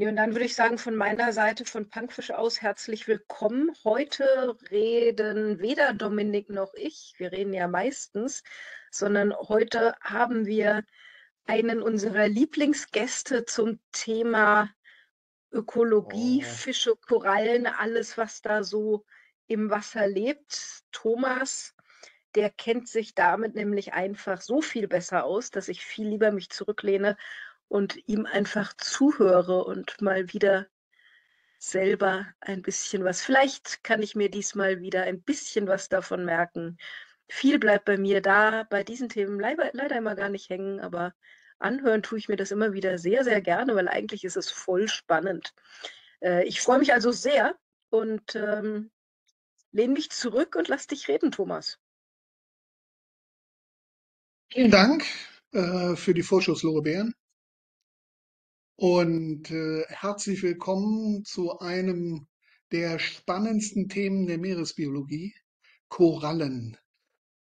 Ja, und dann würde ich sagen, von meiner Seite von Punkfisch aus herzlich willkommen. Heute reden weder Dominik noch ich, wir reden ja meistens, sondern heute haben wir einen unserer Lieblingsgäste zum Thema Ökologie, Oh. Fische, Korallen, alles, was da so im Wasser lebt. Thomas, der kennt sich damit nämlich einfach so viel besser aus, dass ich viel lieber mich zurücklehne und ihm einfach zuhöre und mal wieder selber ein bisschen was. Vielleicht kann ich mir diesmal wieder ein bisschen was davon merken. Viel bleibt bei mir da, bei diesen Themen leider, leider immer gar nicht hängen, aber anhören tue ich mir das immer wieder sehr, sehr gerne, weil eigentlich ist es voll spannend. Äh, ich freue mich also sehr und ähm, lehne mich zurück und lass dich reden, Thomas. Vielen Dank äh, für die Vorschusslorbeeren und äh, herzlich willkommen zu einem der spannendsten Themen der Meeresbiologie, Korallen.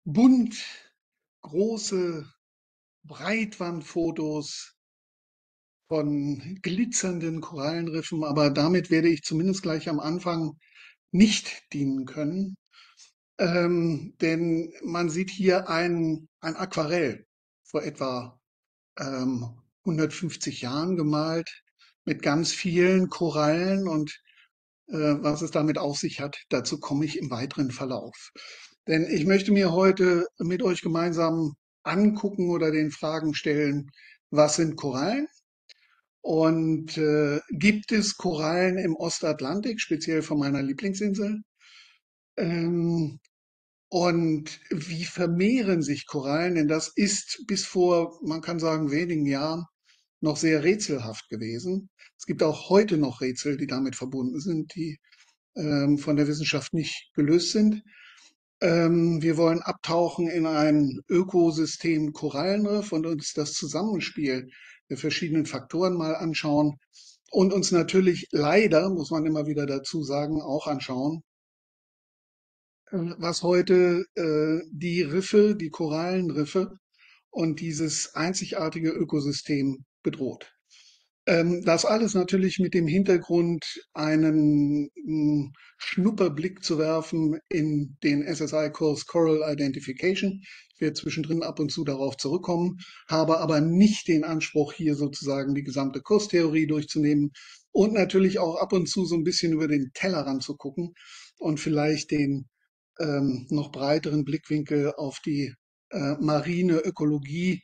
Bunt, große Breitwandfotos von glitzernden Korallenriffen, aber damit werde ich zumindest gleich am Anfang nicht dienen können, ähm, denn man sieht hier ein, ein Aquarell vor etwa ähm, 150 Jahren gemalt mit ganz vielen Korallen und äh, was es damit auf sich hat, dazu komme ich im weiteren Verlauf. Denn ich möchte mir heute mit euch gemeinsam angucken oder den Fragen stellen, was sind Korallen? Und äh, gibt es Korallen im Ostatlantik, speziell von meiner Lieblingsinsel? Ähm, und wie vermehren sich Korallen? Denn das ist bis vor, man kann sagen, wenigen Jahren noch sehr rätselhaft gewesen. Es gibt auch heute noch Rätsel, die damit verbunden sind, die ähm, von der Wissenschaft nicht gelöst sind. Ähm, wir wollen abtauchen in ein Ökosystem Korallenriff und uns das Zusammenspiel der verschiedenen Faktoren mal anschauen und uns natürlich leider, muss man immer wieder dazu sagen, auch anschauen, äh, was heute äh, die Riffe, die Korallenriffe und dieses einzigartige Ökosystem bedroht. Ähm, das alles natürlich mit dem Hintergrund, einen mh, Schnupperblick zu werfen in den SSI-Kurs Coral Identification. Ich werde zwischendrin ab und zu darauf zurückkommen, habe aber nicht den Anspruch, hier sozusagen die gesamte Kurstheorie durchzunehmen und natürlich auch ab und zu so ein bisschen über den Tellerrand zu gucken und vielleicht den ähm, noch breiteren Blickwinkel auf die äh, marine Ökologie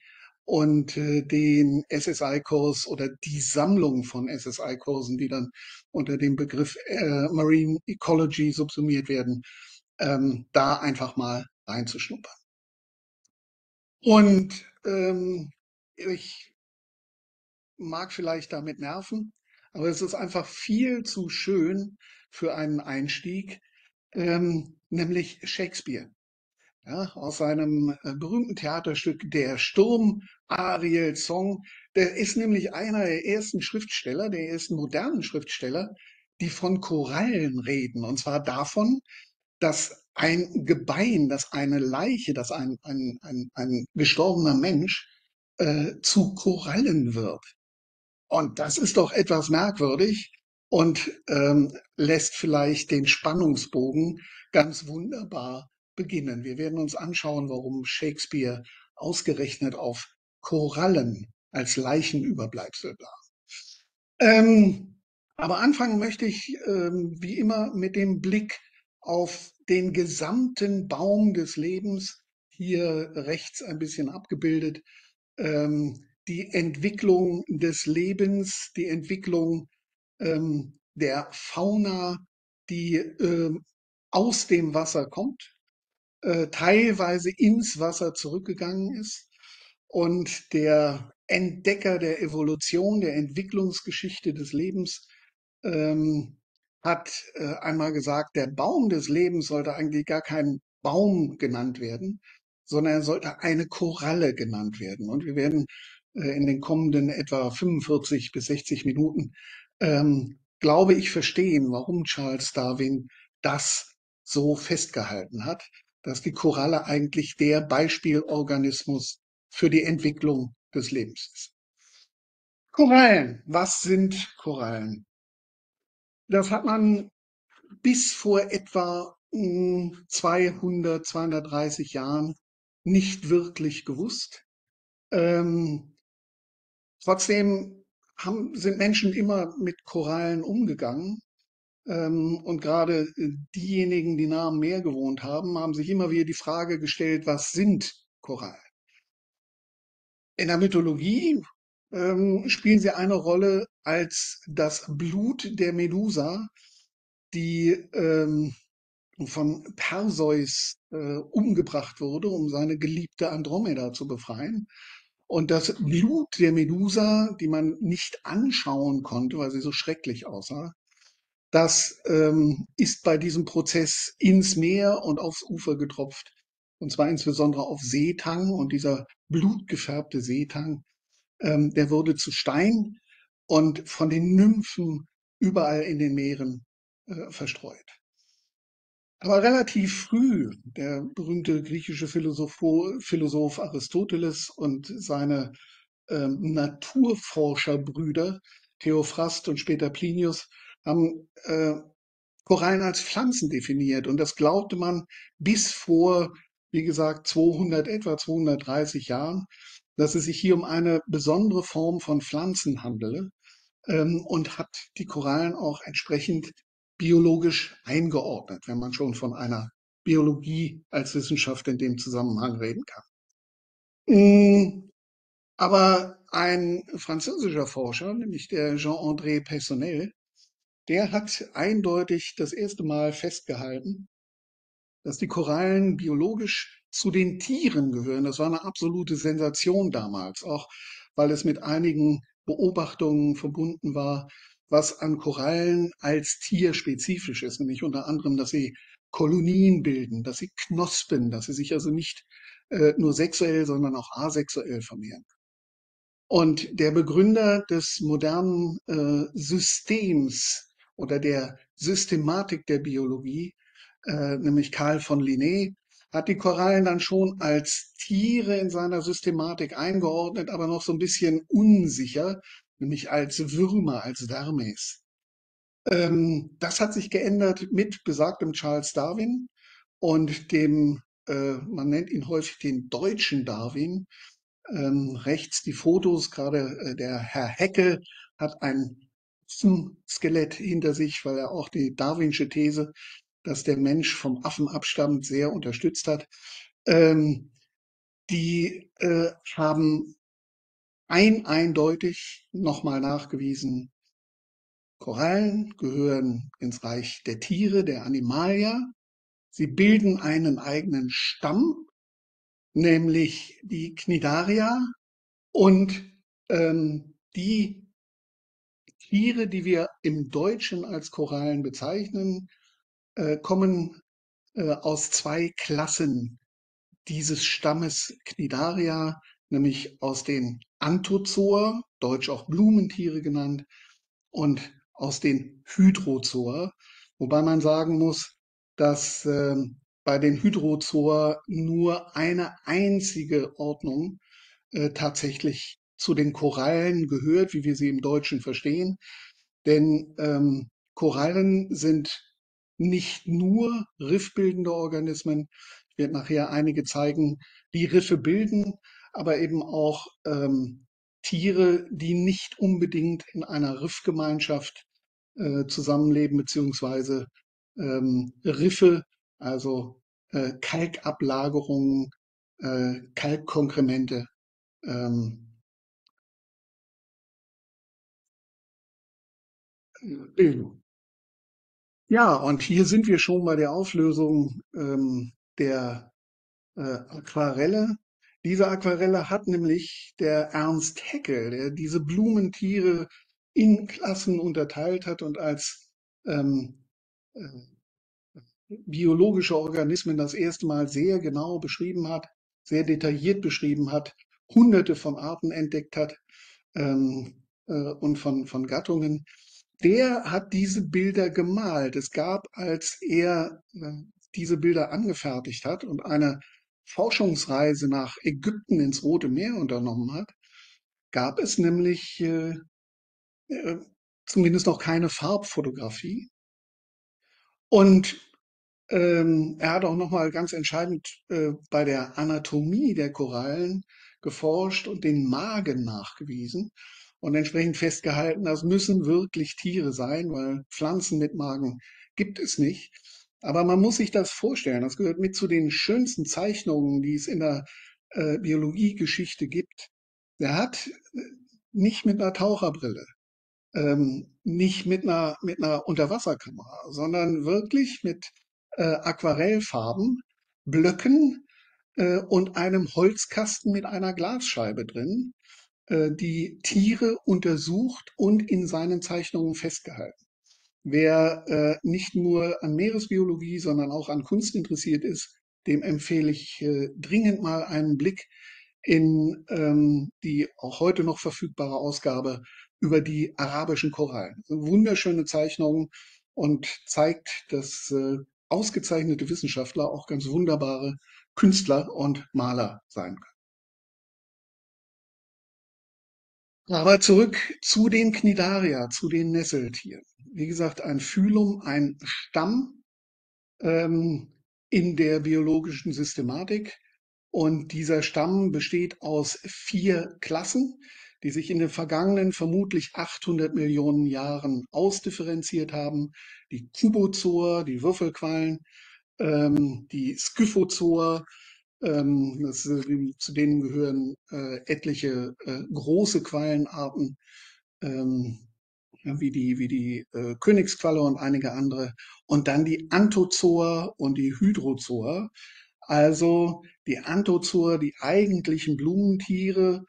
und äh, den SSI-Kurs oder die Sammlung von SSI-Kursen, die dann unter dem Begriff äh, Marine Ecology subsumiert werden, ähm, da einfach mal reinzuschnuppern. Und ähm, ich mag vielleicht damit nerven, aber es ist einfach viel zu schön für einen Einstieg, ähm, nämlich Shakespeare ja, aus seinem äh, berühmten Theaterstück Der Sturm, Ariel Song. Der ist nämlich einer der ersten Schriftsteller, der ersten modernen Schriftsteller, die von Korallen reden. Und zwar davon, dass ein Gebein, dass eine Leiche, dass ein, ein, ein, ein gestorbener Mensch äh, zu Korallen wird. Und das ist doch etwas merkwürdig und ähm, lässt vielleicht den Spannungsbogen ganz wunderbar beginnen. Wir werden uns anschauen, warum Shakespeare ausgerechnet auf Korallen als Leichenüberbleibsel war. Ähm, aber anfangen möchte ich ähm, wie immer mit dem Blick auf den gesamten Baum des Lebens, hier rechts ein bisschen abgebildet, ähm, die Entwicklung des Lebens, die Entwicklung ähm, der Fauna, die ähm, aus dem Wasser kommt, äh, teilweise ins Wasser zurückgegangen ist und der Entdecker der Evolution, der Entwicklungsgeschichte des Lebens ähm, hat äh, einmal gesagt, der Baum des Lebens sollte eigentlich gar kein Baum genannt werden, sondern er sollte eine Koralle genannt werden. Und wir werden äh, in den kommenden etwa 45 bis 60 Minuten, ähm, glaube ich, verstehen, warum Charles Darwin das so festgehalten hat, dass die Koralle eigentlich der Beispielorganismus für die Entwicklung des Lebens ist. Korallen. Was sind Korallen? Das hat man bis vor etwa 200, 230 Jahren nicht wirklich gewusst. Ähm, trotzdem haben, sind Menschen immer mit Korallen umgegangen. Ähm, und gerade äh, diejenigen, die nah am Meer gewohnt haben, haben sich immer wieder die Frage gestellt, was sind Korallen? In der Mythologie ähm, spielen sie eine Rolle als das Blut der Medusa, die ähm, von Perseus äh, umgebracht wurde, um seine geliebte Andromeda zu befreien. Und das Blut der Medusa, die man nicht anschauen konnte, weil sie so schrecklich aussah, das ähm, ist bei diesem Prozess ins Meer und aufs Ufer getropft. Und zwar insbesondere auf Seetang. Und dieser blutgefärbte Seetang, ähm, der wurde zu Stein und von den Nymphen überall in den Meeren äh, verstreut. Aber relativ früh, der berühmte griechische Philosoph, Philosoph Aristoteles und seine ähm, Naturforscherbrüder Theophrast und später Plinius haben äh, Korallen als Pflanzen definiert. Und das glaubte man bis vor, wie gesagt, 200, etwa 230 Jahren, dass es sich hier um eine besondere Form von Pflanzen handele ähm, und hat die Korallen auch entsprechend biologisch eingeordnet, wenn man schon von einer Biologie als Wissenschaft in dem Zusammenhang reden kann. Mm, aber ein französischer Forscher, nämlich der Jean-André Personnel, der hat eindeutig das erste Mal festgehalten, dass die Korallen biologisch zu den Tieren gehören. Das war eine absolute Sensation damals, auch weil es mit einigen Beobachtungen verbunden war, was an Korallen als Tier spezifisch ist, nämlich unter anderem, dass sie Kolonien bilden, dass sie knospen, dass sie sich also nicht äh, nur sexuell, sondern auch asexuell vermehren. Und der Begründer des modernen äh, Systems oder der Systematik der Biologie, äh, nämlich Karl von Linné, hat die Korallen dann schon als Tiere in seiner Systematik eingeordnet, aber noch so ein bisschen unsicher, nämlich als Würmer, als Vermes. Ähm, das hat sich geändert mit besagtem Charles Darwin und dem, äh, man nennt ihn häufig den deutschen Darwin. Ähm, rechts die Fotos, gerade äh, der Herr Hecke hat ein Affenskelett hinter sich, weil er auch die darwinsche These, dass der Mensch vom Affen abstammt, sehr unterstützt hat. Ähm, die äh, haben ein eindeutig nochmal nachgewiesen, Korallen gehören ins Reich der Tiere, der Animalia. Sie bilden einen eigenen Stamm, nämlich die Cnidaria. Und ähm, die Tiere, die wir im Deutschen als Korallen bezeichnen, äh, kommen äh, aus zwei Klassen dieses Stammes Cnidaria, nämlich aus den Anthozoa, deutsch auch Blumenttiere genannt, und aus den Hydrozoa, wobei man sagen muss, dass äh, bei den Hydrozoa nur eine einzige Ordnung äh, tatsächlich zu den Korallen gehört, wie wir sie im Deutschen verstehen. Denn ähm, Korallen sind nicht nur riffbildende Organismen. Ich werde nachher einige zeigen, die Riffe bilden, aber eben auch ähm, Tiere, die nicht unbedingt in einer Riffgemeinschaft äh, zusammenleben, beziehungsweise ähm, Riffe, also äh, Kalkablagerungen, äh, Kalkkonkremente ähm, bilden. Ja, und hier sind wir schon bei der Auflösung ähm, der äh, Aquarelle. Diese Aquarelle hat nämlich der Ernst Haeckel, der diese Blumenttiere in Klassen unterteilt hat und als ähm, äh, biologische Organismen das erste Mal sehr genau beschrieben hat, sehr detailliert beschrieben hat, hunderte von Arten entdeckt hat ähm, äh, und von, von Gattungen, der hat diese Bilder gemalt. Es gab, als er äh, diese Bilder angefertigt hat und eine Forschungsreise nach Ägypten ins Rote Meer unternommen hat, gab es nämlich äh, äh, zumindest noch keine Farbfotografie. Und ähm, er hat auch nochmal ganz entscheidend äh, bei der Anatomie der Korallen geforscht und den Magen nachgewiesen und entsprechend festgehalten, das müssen wirklich Tiere sein, weil Pflanzen mit Magen gibt es nicht. Aber man muss sich das vorstellen, das gehört mit zu den schönsten Zeichnungen, die es in der äh, Biologiegeschichte gibt. Der hat äh, nicht mit einer Taucherbrille, ähm, nicht mit einer, mit einer Unterwasserkamera, sondern wirklich mit äh, Aquarellfarben, Blöcken äh, und einem Holzkasten mit einer Glasscheibe drin, die Tiere untersucht und in seinen Zeichnungen festgehalten. Wer äh, nicht nur an Meeresbiologie, sondern auch an Kunst interessiert ist, dem empfehle ich äh, dringend mal einen Blick in ähm, die auch heute noch verfügbare Ausgabe über die arabischen Korallen. Wunderschöne Zeichnungen und zeigt, dass äh, ausgezeichnete Wissenschaftler auch ganz wunderbare Künstler und Maler sein können. Aber zurück zu den Cnidaria, zu den Nesseltieren. Wie gesagt, ein Phylum, ein Stamm ähm, in der biologischen Systematik. Und dieser Stamm besteht aus vier Klassen, die sich in den vergangenen vermutlich 800 Millionen Jahren ausdifferenziert haben. Die Kubozoa, die Würfelquallen, ähm, die Scyphozoa, ähm, das, äh, zu denen gehören äh, etliche äh, große Quallenarten, ähm, wie die, wie die äh, Königsqualle und einige andere. Und dann die Anthozoa und die Hydrozoa. Also die Anthozoa, die eigentlichen Blumentiere,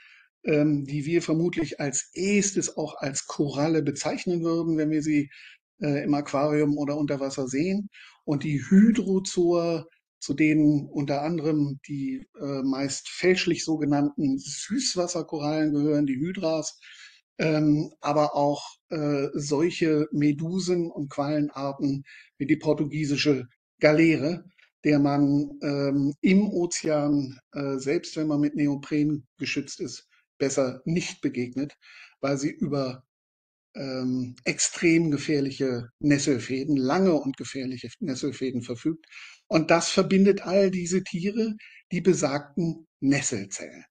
ähm, die wir vermutlich als erstes auch als Koralle bezeichnen würden, wenn wir sie äh, im Aquarium oder unter Wasser sehen. Und die Hydrozoa, zu denen unter anderem die äh, meist fälschlich sogenannten Süßwasserkorallen gehören, die Hydras, ähm, aber auch äh, solche Medusen und Quallenarten wie die portugiesische Galeere, der man ähm, im Ozean, äh, selbst wenn man mit Neopren geschützt ist, besser nicht begegnet, weil sie über ähm, extrem gefährliche Nesselfäden, lange und gefährliche Nesselfäden verfügt. Und das verbindet all diese Tiere, die besagten Nesselzellen.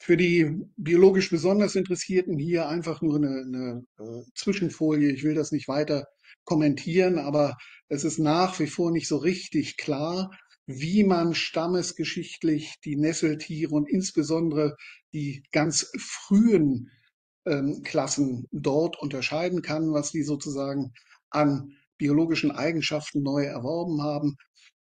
Für die biologisch besonders Interessierten hier einfach nur eine, eine äh, Zwischenfolie. Ich will das nicht weiter kommentieren, aber es ist nach wie vor nicht so richtig klar, wie man stammesgeschichtlich die Nesseltiere und insbesondere die ganz frühen ähm, Klassen dort unterscheiden kann, was die sozusagen an biologischen Eigenschaften neu erworben haben.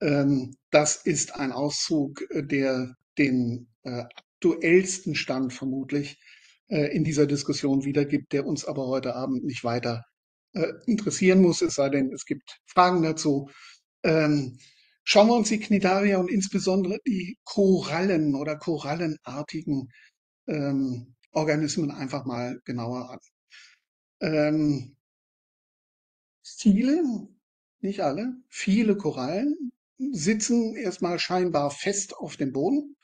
Ähm, das ist ein Auszug, äh, der den äh, aktuellsten Stand vermutlich äh, in dieser Diskussion wiedergibt, der uns aber heute Abend nicht weiter interessieren muss, es sei denn, es gibt Fragen dazu. Ähm, schauen wir uns die Cnidaria und insbesondere die Korallen oder korallenartigen ähm, Organismen einfach mal genauer an. Ähm, viele, nicht alle, viele Korallen sitzen erstmal scheinbar fest auf dem Boden,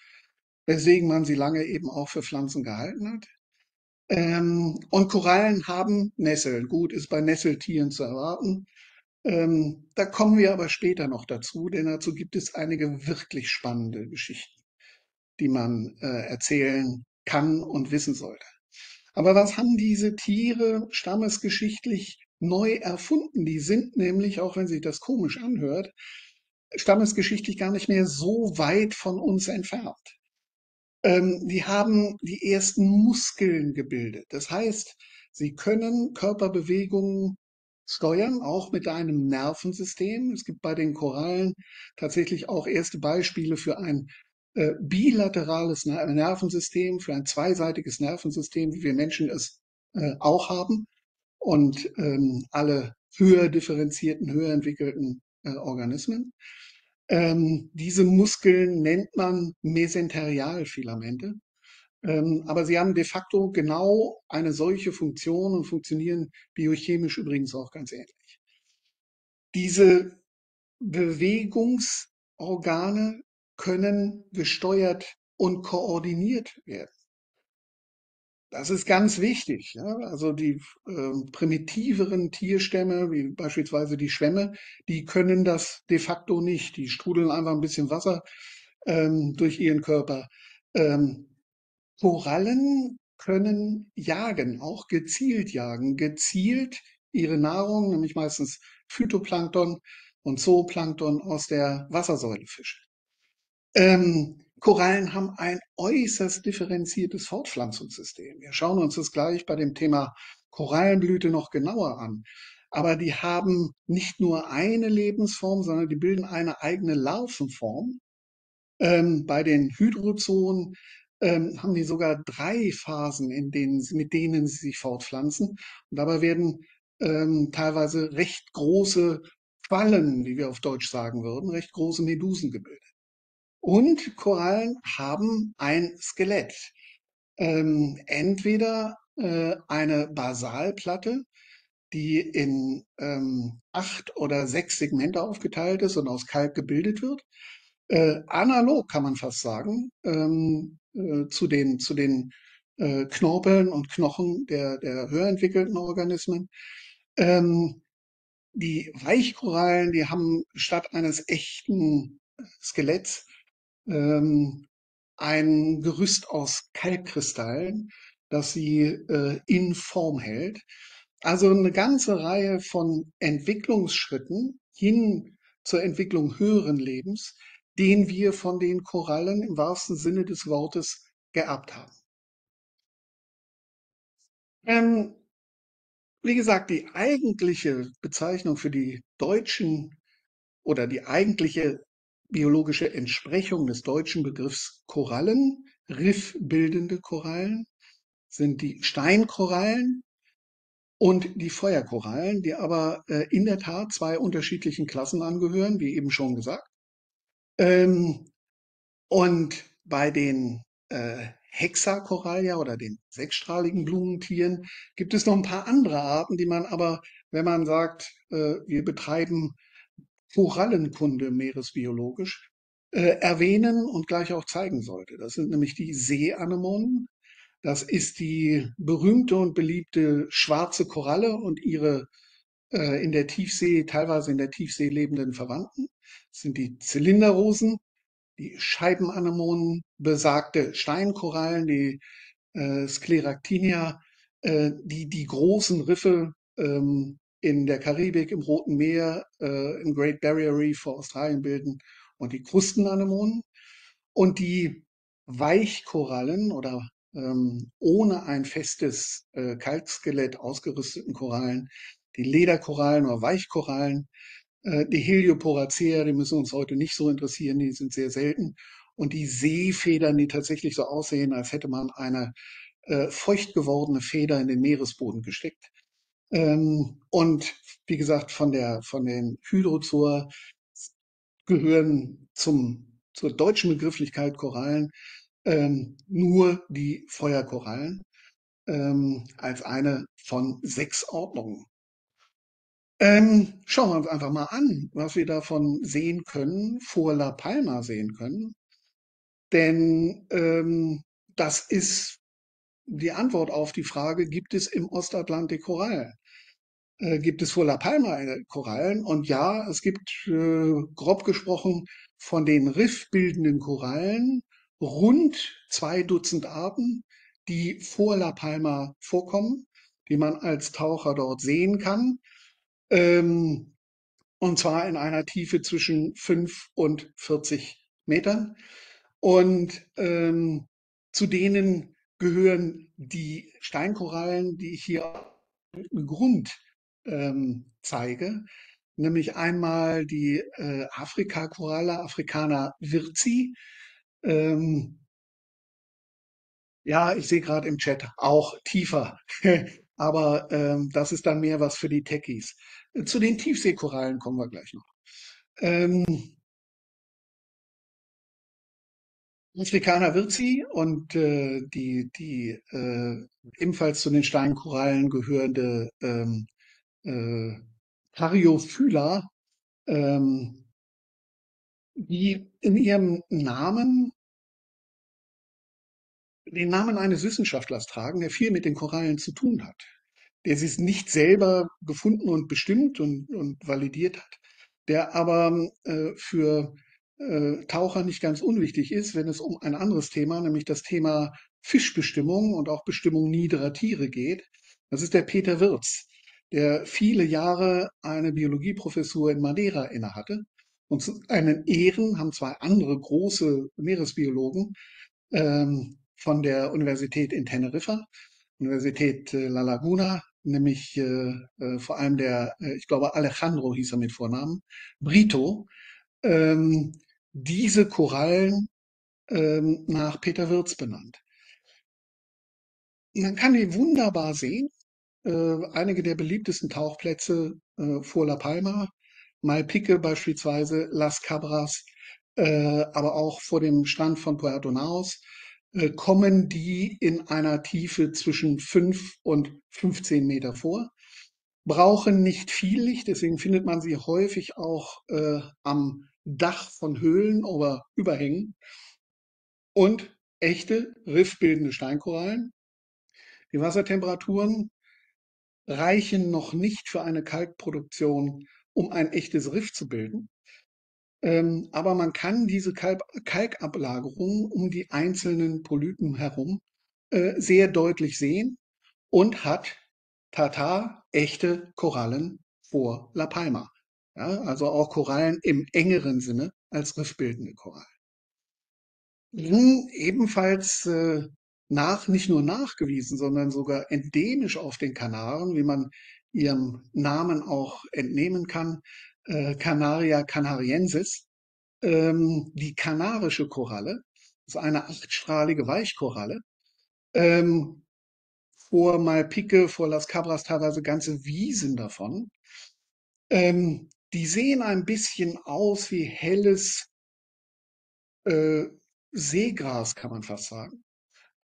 weswegen man sie lange eben auch für Pflanzen gehalten hat. Ähm, und Korallen haben Nesseln. Gut, ist bei Nesseltieren zu erwarten. Ähm, da kommen wir aber später noch dazu, denn dazu gibt es einige wirklich spannende Geschichten, die man äh, erzählen kann und wissen sollte. Aber was haben diese Tiere stammesgeschichtlich neu erfunden? Die sind nämlich, auch wenn sich das komisch anhört, stammesgeschichtlich gar nicht mehr so weit von uns entfernt. Ähm, die haben die ersten Muskeln gebildet. Das heißt, sie können Körperbewegungen steuern, auch mit einem Nervensystem. Es gibt bei den Korallen tatsächlich auch erste Beispiele für ein äh, bilaterales Nervensystem, für ein zweiseitiges Nervensystem, wie wir Menschen es äh, auch haben und ähm, alle höher differenzierten, höher entwickelten Organismen. Ähm, diese Muskeln nennt man Mesenterialfilamente. Ähm, aber sie haben de facto genau eine solche Funktion und funktionieren biochemisch übrigens auch ganz ähnlich. Diese Bewegungsorgane können gesteuert und koordiniert werden. Das ist ganz wichtig. Ja? Also die äh, primitiveren Tierstämme, wie beispielsweise die Schwämme, die können das de facto nicht. Die strudeln einfach ein bisschen Wasser ähm, durch ihren Körper. Ähm, Korallen können jagen, auch gezielt jagen, gezielt ihre Nahrung, nämlich meistens Phytoplankton und Zooplankton aus der Wassersäule fischen. Ähm, Korallen haben ein äußerst differenziertes Fortpflanzungssystem. Wir schauen uns das gleich bei dem Thema Korallenblüte noch genauer an. Aber die haben nicht nur eine Lebensform, sondern die bilden eine eigene Larvenform. Ähm, bei den Hydrozoen ähm, haben die sogar drei Phasen, in denen, mit denen sie sich fortpflanzen. Und dabei werden ähm, teilweise recht große Quallen, wie wir auf Deutsch sagen würden, recht große Medusen gebildet. Und Korallen haben ein Skelett. Ähm, entweder äh, eine Basalplatte, die in ähm, acht oder sechs Segmente aufgeteilt ist und aus Kalk gebildet wird. Äh, analog kann man fast sagen ähm, äh, zu den, zu den äh, Knorpeln und Knochen der, der höher entwickelten Organismen. Ähm, die Weichkorallen, die haben statt eines echten Skeletts ähm, ein Gerüst aus Kalkkristallen, das sie äh, in Form hält. Also eine ganze Reihe von Entwicklungsschritten hin zur Entwicklung höheren Lebens, den wir von den Korallen im wahrsten Sinne des Wortes geerbt haben. Ähm, wie gesagt, die eigentliche Bezeichnung für die deutschen oder die eigentliche biologische Entsprechung des deutschen Begriffs Korallen, riffbildende Korallen, sind die Steinkorallen und die Feuerkorallen, die aber äh, in der Tat zwei unterschiedlichen Klassen angehören, wie eben schon gesagt. Ähm, und bei den äh, Hexakorallia oder den sechsstrahligen Blumentieren gibt es noch ein paar andere Arten, die man aber, wenn man sagt, äh, wir betreiben Korallenkunde meeresbiologisch, äh, erwähnen und gleich auch zeigen sollte. Das sind nämlich die Seeanemonen. Das ist die berühmte und beliebte schwarze Koralle und ihre äh, in der Tiefsee, teilweise in der Tiefsee lebenden Verwandten. Das sind die Zylinderrosen, die Scheibenanemonen, besagte Steinkorallen, die äh, Scleractinia, äh, die die großen Riffe ähm, in der Karibik, im Roten Meer, äh, im Great Barrier Reef vor Australien bilden und die Krustenanemonen. Und die Weichkorallen oder ähm, ohne ein festes äh, Kalkskelett ausgerüsteten Korallen, die Lederkorallen oder Weichkorallen, äh, die Helioporacea, die müssen uns heute nicht so interessieren, die sind sehr selten. Und die Seefedern, die tatsächlich so aussehen, als hätte man eine äh, feucht gewordene Feder in den Meeresboden gesteckt. Ähm, und wie gesagt, von der, von den Hydrozoa gehören zum, zur deutschen Begrifflichkeit Korallen ähm, nur die Feuerkorallen ähm, als eine von sechs Ordnungen. Ähm, schauen wir uns einfach mal an, was wir davon sehen können, vor La Palma sehen können. Denn ähm, das ist die Antwort auf die Frage, gibt es im Ostatlantik Korallen? Äh, gibt es vor La Palma Korallen? Und ja, es gibt äh, grob gesprochen von den riffbildenden Korallen rund zwei Dutzend Arten, die vor La Palma vorkommen, die man als Taucher dort sehen kann. Ähm, und zwar in einer Tiefe zwischen 5 und 40 Metern. Und ähm, zu denen gehören die Steinkorallen, die ich hier Grund ähm, zeige, nämlich einmal die äh, Afrikakoralle, Africana virzi. Ähm, ja, ich sehe gerade im Chat auch tiefer, aber ähm, das ist dann mehr was für die Techies. Zu den Tiefseekorallen kommen wir gleich noch. Ähm, Afrikaner virzi und äh, die, die äh, ebenfalls zu den Steinkorallen gehörende ähm, äh, Caryophylla, ähm, die in ihrem Namen den Namen eines Wissenschaftlers tragen, der viel mit den Korallen zu tun hat, der sie nicht selber gefunden und bestimmt und, und validiert hat, der aber äh, für äh, Taucher nicht ganz unwichtig ist, wenn es um ein anderes Thema, nämlich das Thema Fischbestimmung und auch Bestimmung niederer Tiere geht. Das ist der Peter Wirz, der viele Jahre eine Biologieprofessur in Madeira innehatte. Und einen Ehren haben zwei andere große Meeresbiologen ähm, von der Universität in Teneriffa, Universität äh, La Laguna, nämlich äh, äh, vor allem der, äh, ich glaube Alejandro hieß er mit Vornamen, Brito, ähm, diese Korallen ähm, nach Peter Wirz benannt. Man kann die wunderbar sehen. Äh, einige der beliebtesten Tauchplätze äh, vor La Palma, Malpique beispielsweise, Las Cabras, äh, aber auch vor dem Strand von Puerto Naos, äh, kommen die in einer Tiefe zwischen 5 und 15 Meter vor, brauchen nicht viel Licht, deswegen findet man sie häufig auch äh, am Dach von Höhlen oder Überhängen und echte riffbildende Steinkorallen. Die Wassertemperaturen reichen noch nicht für eine Kalkproduktion, um ein echtes Riff zu bilden. Ähm, aber man kann diese Kalk Kalkablagerungen um die einzelnen Polypen herum äh, sehr deutlich sehen und hat Tata echte Korallen vor La Palma. Ja, also auch Korallen im engeren Sinne als riffbildende Korallen. Nun ebenfalls äh, nach, nicht nur nachgewiesen, sondern sogar endemisch auf den Kanaren, wie man ihrem Namen auch entnehmen kann, äh, Canaria canariensis, ähm, die kanarische Koralle, ist eine achtstrahlige Weichkoralle, ähm, vor Malpique, vor Las Cabras teilweise ganze Wiesen davon. Ähm, die sehen ein bisschen aus wie helles äh, Seegras, kann man fast sagen,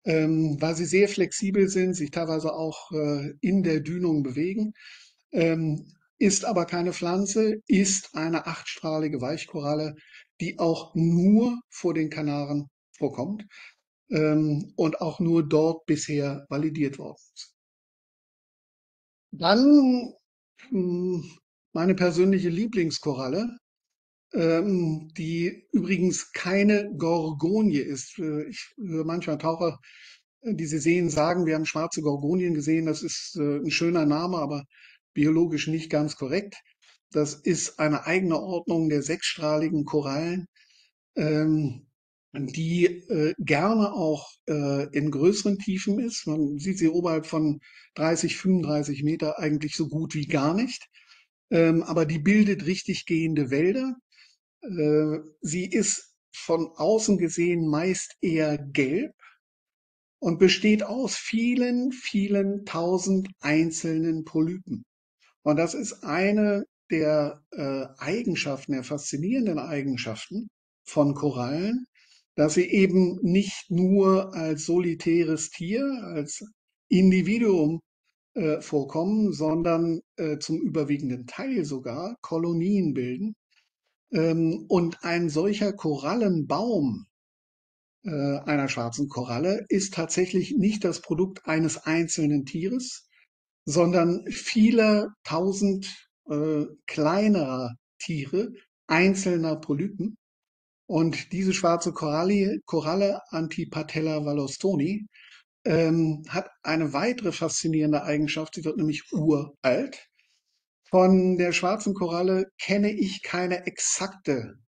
ähm, weil sie sehr flexibel sind, sich teilweise auch äh, in der Dünung bewegen. Ähm, ist aber keine Pflanze, ist eine achtstrahlige Weichkoralle, die auch nur vor den Kanaren vorkommt ähm, und auch nur dort bisher validiert worden ist. Dann hm, meine persönliche Lieblingskoralle, ähm, die übrigens keine Gorgonie ist. Äh, ich höre manchmal Taucher, äh, die sie sehen, sagen, wir haben schwarze Gorgonien gesehen. Das ist äh, ein schöner Name, aber biologisch nicht ganz korrekt. Das ist eine eigene Ordnung der sechsstrahligen Korallen, ähm, die äh, gerne auch äh, in größeren Tiefen ist. Man sieht sie oberhalb von 30, 35 Meter eigentlich so gut wie gar nicht. Ähm, aber die bildet richtig gehende Wälder. Äh, sie ist von außen gesehen meist eher gelb und besteht aus vielen, vielen tausend einzelnen Polypen. Und das ist eine der äh, Eigenschaften, der faszinierenden Eigenschaften von Korallen, dass sie eben nicht nur als solitäres Tier, als Individuum vorkommen, sondern äh, zum überwiegenden Teil sogar Kolonien bilden. Ähm, und ein solcher Korallenbaum äh, einer schwarzen Koralle ist tatsächlich nicht das Produkt eines einzelnen Tieres, sondern vieler tausend äh, kleinerer Tiere, einzelner Polypen. Und diese schwarze Koralle, Koralle Antipatella vallostoni, ähm, hat eine weitere faszinierende Eigenschaft. Sie wird nämlich uralt. Von der schwarzen Koralle kenne ich keine exakte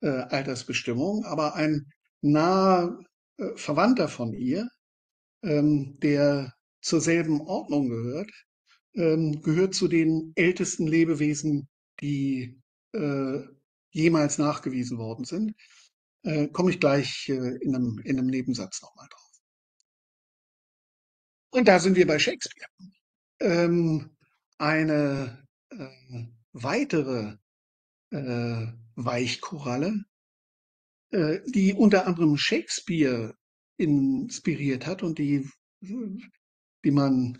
äh, Altersbestimmung, aber ein naher äh, Verwandter von ihr, ähm, der zur selben Ordnung gehört, ähm, gehört zu den ältesten Lebewesen, die äh, jemals nachgewiesen worden sind. Äh, Komme ich gleich äh, in, einem, in einem Nebensatz nochmal drauf. Und da sind wir bei Shakespeare. Ähm, eine äh, weitere äh, Weichkoralle, äh, die unter anderem Shakespeare inspiriert hat und die, die man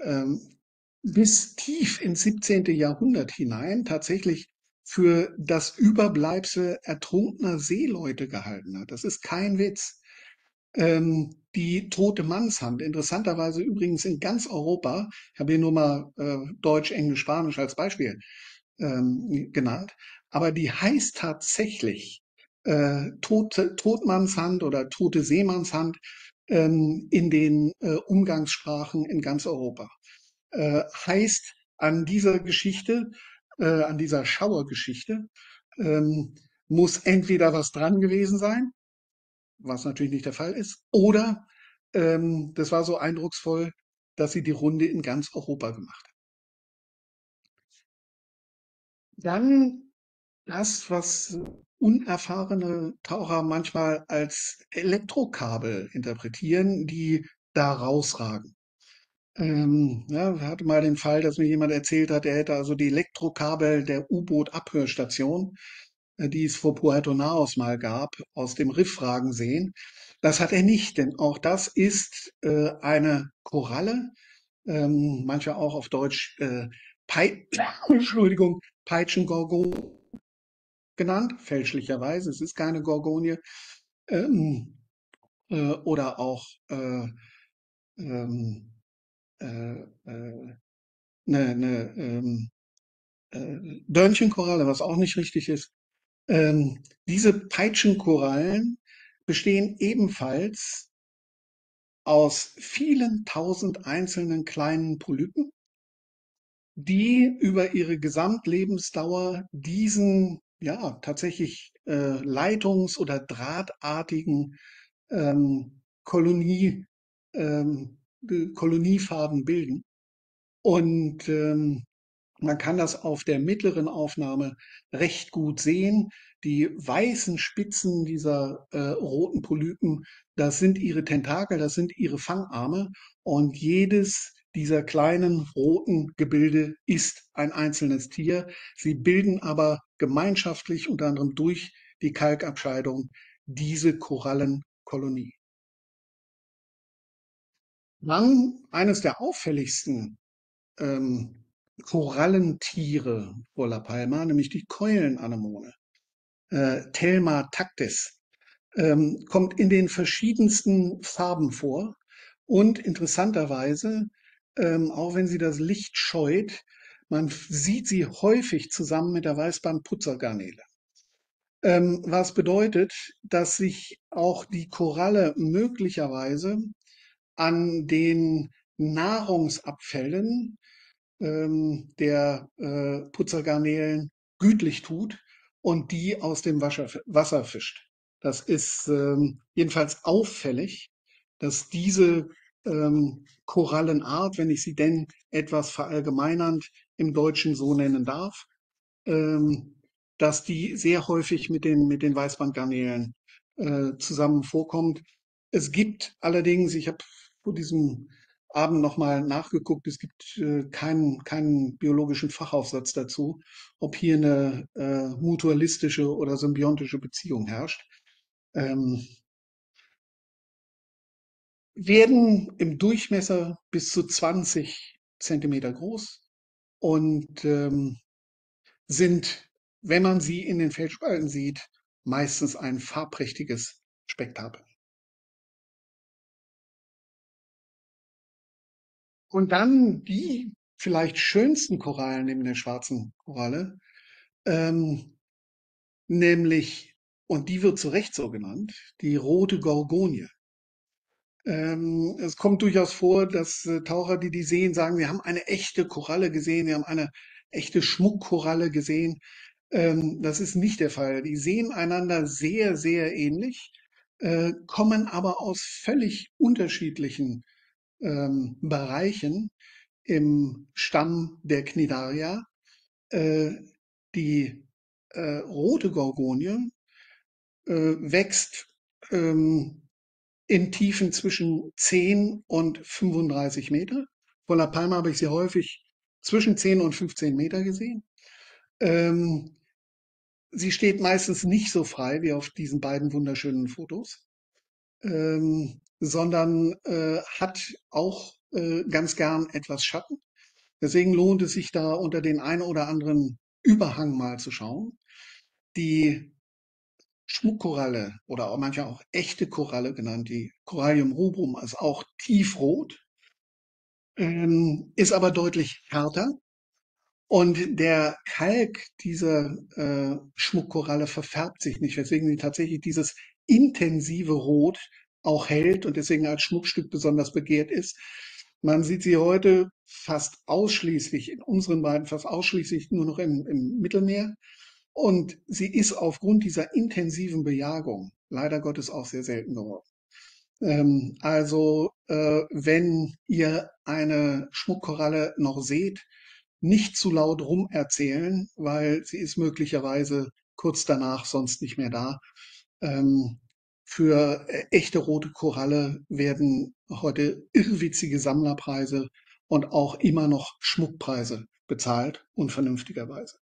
ähm, bis tief ins 17. Jahrhundert hinein tatsächlich für das Überbleibsel ertrunkener Seeleute gehalten hat. Das ist kein Witz. Ähm, die tote Mannshand, interessanterweise übrigens in ganz Europa, ich habe hier nur mal äh, Deutsch, Englisch, Spanisch als Beispiel ähm, genannt, aber die heißt tatsächlich äh, tote, Totmannshand oder tote Seemannshand ähm, in den äh, Umgangssprachen in ganz Europa. Äh, heißt an dieser Geschichte, äh, an dieser Schauergeschichte, ähm, muss entweder was dran gewesen sein, was natürlich nicht der Fall ist, oder ähm, das war so eindrucksvoll, dass sie die Runde in ganz Europa gemacht hat. Dann das, was unerfahrene Taucher manchmal als Elektrokabel interpretieren, die da rausragen. Ähm, ja, wir hatten mal den Fall, dass mir jemand erzählt hat, er hätte also die Elektrokabel der U-Boot-Abhörstation, die es vor Puerto Naos mal gab, aus dem Riffragen sehen. Das hat er nicht, denn auch das ist äh, eine Koralle, ähm, manchmal auch auf Deutsch äh, Pei Entschuldigung, Peitschengorgon genannt, fälschlicherweise. Es ist keine Gorgonie. Ähm, äh, oder auch äh, ähm, äh, äh, eine, eine ähm, äh, Dörnchenkoralle, was auch nicht richtig ist. Ähm, diese Peitschenkorallen bestehen ebenfalls aus vielen tausend einzelnen kleinen Polypen, die über ihre Gesamtlebensdauer diesen ja tatsächlich äh, leitungs- oder drahtartigen ähm, Kolonie, ähm, Koloniefarben bilden. Und ähm, man kann das auf der mittleren Aufnahme recht gut sehen. Die weißen Spitzen dieser äh, roten Polypen, das sind ihre Tentakel, das sind ihre Fangarme. Und jedes dieser kleinen roten Gebilde ist ein einzelnes Tier. Sie bilden aber gemeinschaftlich, unter anderem durch die Kalkabscheidung, diese Korallenkolonie. Dann eines der auffälligsten ähm, Korallentiere vor La Palma, nämlich die Keulenanemone, äh, Thelma tactis, ähm, kommt in den verschiedensten Farben vor und interessanterweise, ähm, auch wenn sie das Licht scheut, man sieht sie häufig zusammen mit der Weißbandputzergarnele. Ähm, was bedeutet, dass sich auch die Koralle möglicherweise an den Nahrungsabfällen ähm, der äh, Putzergarnelen gütlich tut und die aus dem Wasser, Wasser fischt. Das ist ähm, jedenfalls auffällig, dass diese ähm, Korallenart, wenn ich sie denn etwas verallgemeinernd im Deutschen so nennen darf, ähm, dass die sehr häufig mit den, mit den Weißbandgarnelen äh, zusammen vorkommt. Es gibt allerdings, ich habe vor diesem Abend nochmal nachgeguckt, es gibt äh, keinen, keinen biologischen Fachaufsatz dazu, ob hier eine äh, mutualistische oder symbiontische Beziehung herrscht. Ähm, werden im Durchmesser bis zu 20 Zentimeter groß und ähm, sind, wenn man sie in den Feldspalten sieht, meistens ein farbprächtiges Spektakel. Und dann die vielleicht schönsten Korallen neben der schwarzen Koralle, ähm, nämlich, und die wird zu Recht so genannt, die rote Gorgonie. Ähm, es kommt durchaus vor, dass äh, Taucher, die die sehen, sagen, wir haben eine echte Koralle gesehen, wir haben eine echte Schmuckkoralle gesehen. Ähm, das ist nicht der Fall. Die sehen einander sehr, sehr ähnlich, äh, kommen aber aus völlig unterschiedlichen ähm, Bereichen im Stamm der Cnidaria. Äh, die äh, rote Gorgonie äh, wächst ähm, in Tiefen zwischen 10 und 35 Meter. Von La Palma habe ich sie häufig zwischen 10 und 15 Meter gesehen. Ähm, sie steht meistens nicht so frei wie auf diesen beiden wunderschönen Fotos, ähm, sondern äh, hat auch äh, ganz gern etwas Schatten. Deswegen lohnt es sich da unter den ein oder anderen Überhang mal zu schauen. Die Schmuckkoralle oder auch manchmal auch echte Koralle genannt, die Corallium rubrum, ist auch tiefrot, ähm, ist aber deutlich härter. Und der Kalk dieser äh, Schmuckkoralle verfärbt sich nicht, weswegen sie tatsächlich dieses intensive Rot auch hält und deswegen als Schmuckstück besonders begehrt ist. Man sieht sie heute fast ausschließlich, in unseren beiden fast ausschließlich nur noch im, im Mittelmeer. Und sie ist aufgrund dieser intensiven Bejagung leider Gottes auch sehr selten geworden. Ähm, also äh, wenn ihr eine Schmuckkoralle noch seht, nicht zu laut rumerzählen, weil sie ist möglicherweise kurz danach sonst nicht mehr da. Ähm, für äh, echte rote Koralle werden heute irrwitzige Sammlerpreise und auch immer noch Schmuckpreise bezahlt, unvernünftigerweise.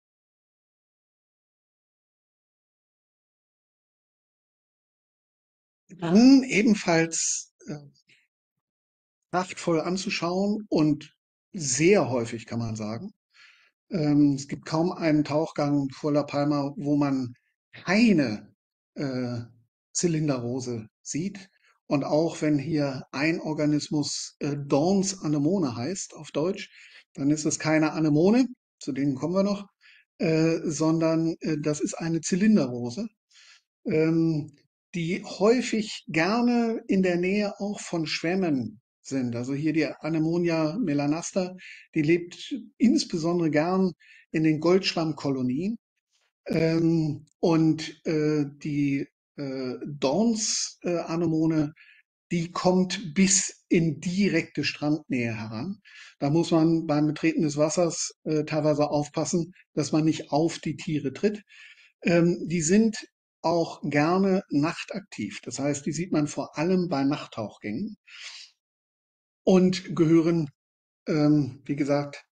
Dann ebenfalls äh, prachtvoll anzuschauen und sehr häufig, kann man sagen. Ähm, es gibt kaum einen Tauchgang vor La Palma, wo man keine äh, Zylinderrose sieht. Und auch wenn hier ein Organismus äh, Dons Anemone heißt auf Deutsch, dann ist es keine Anemone, zu denen kommen wir noch, äh, sondern äh, das ist eine Zylinderrose, ähm, die häufig gerne in der Nähe auch von Schwämmen sind. Also hier die Anemonia melanaster, die lebt insbesondere gern in den Goldschwammkolonien. Ähm, und äh, die äh, Dorns-Anemone, die kommt bis in direkte Strandnähe heran. Da muss man beim Betreten des Wassers äh, teilweise aufpassen, dass man nicht auf die Tiere tritt. Ähm, die sind auch gerne nachtaktiv. Das heißt, die sieht man vor allem bei Nachttauchgängen und gehören, ähm, wie gesagt,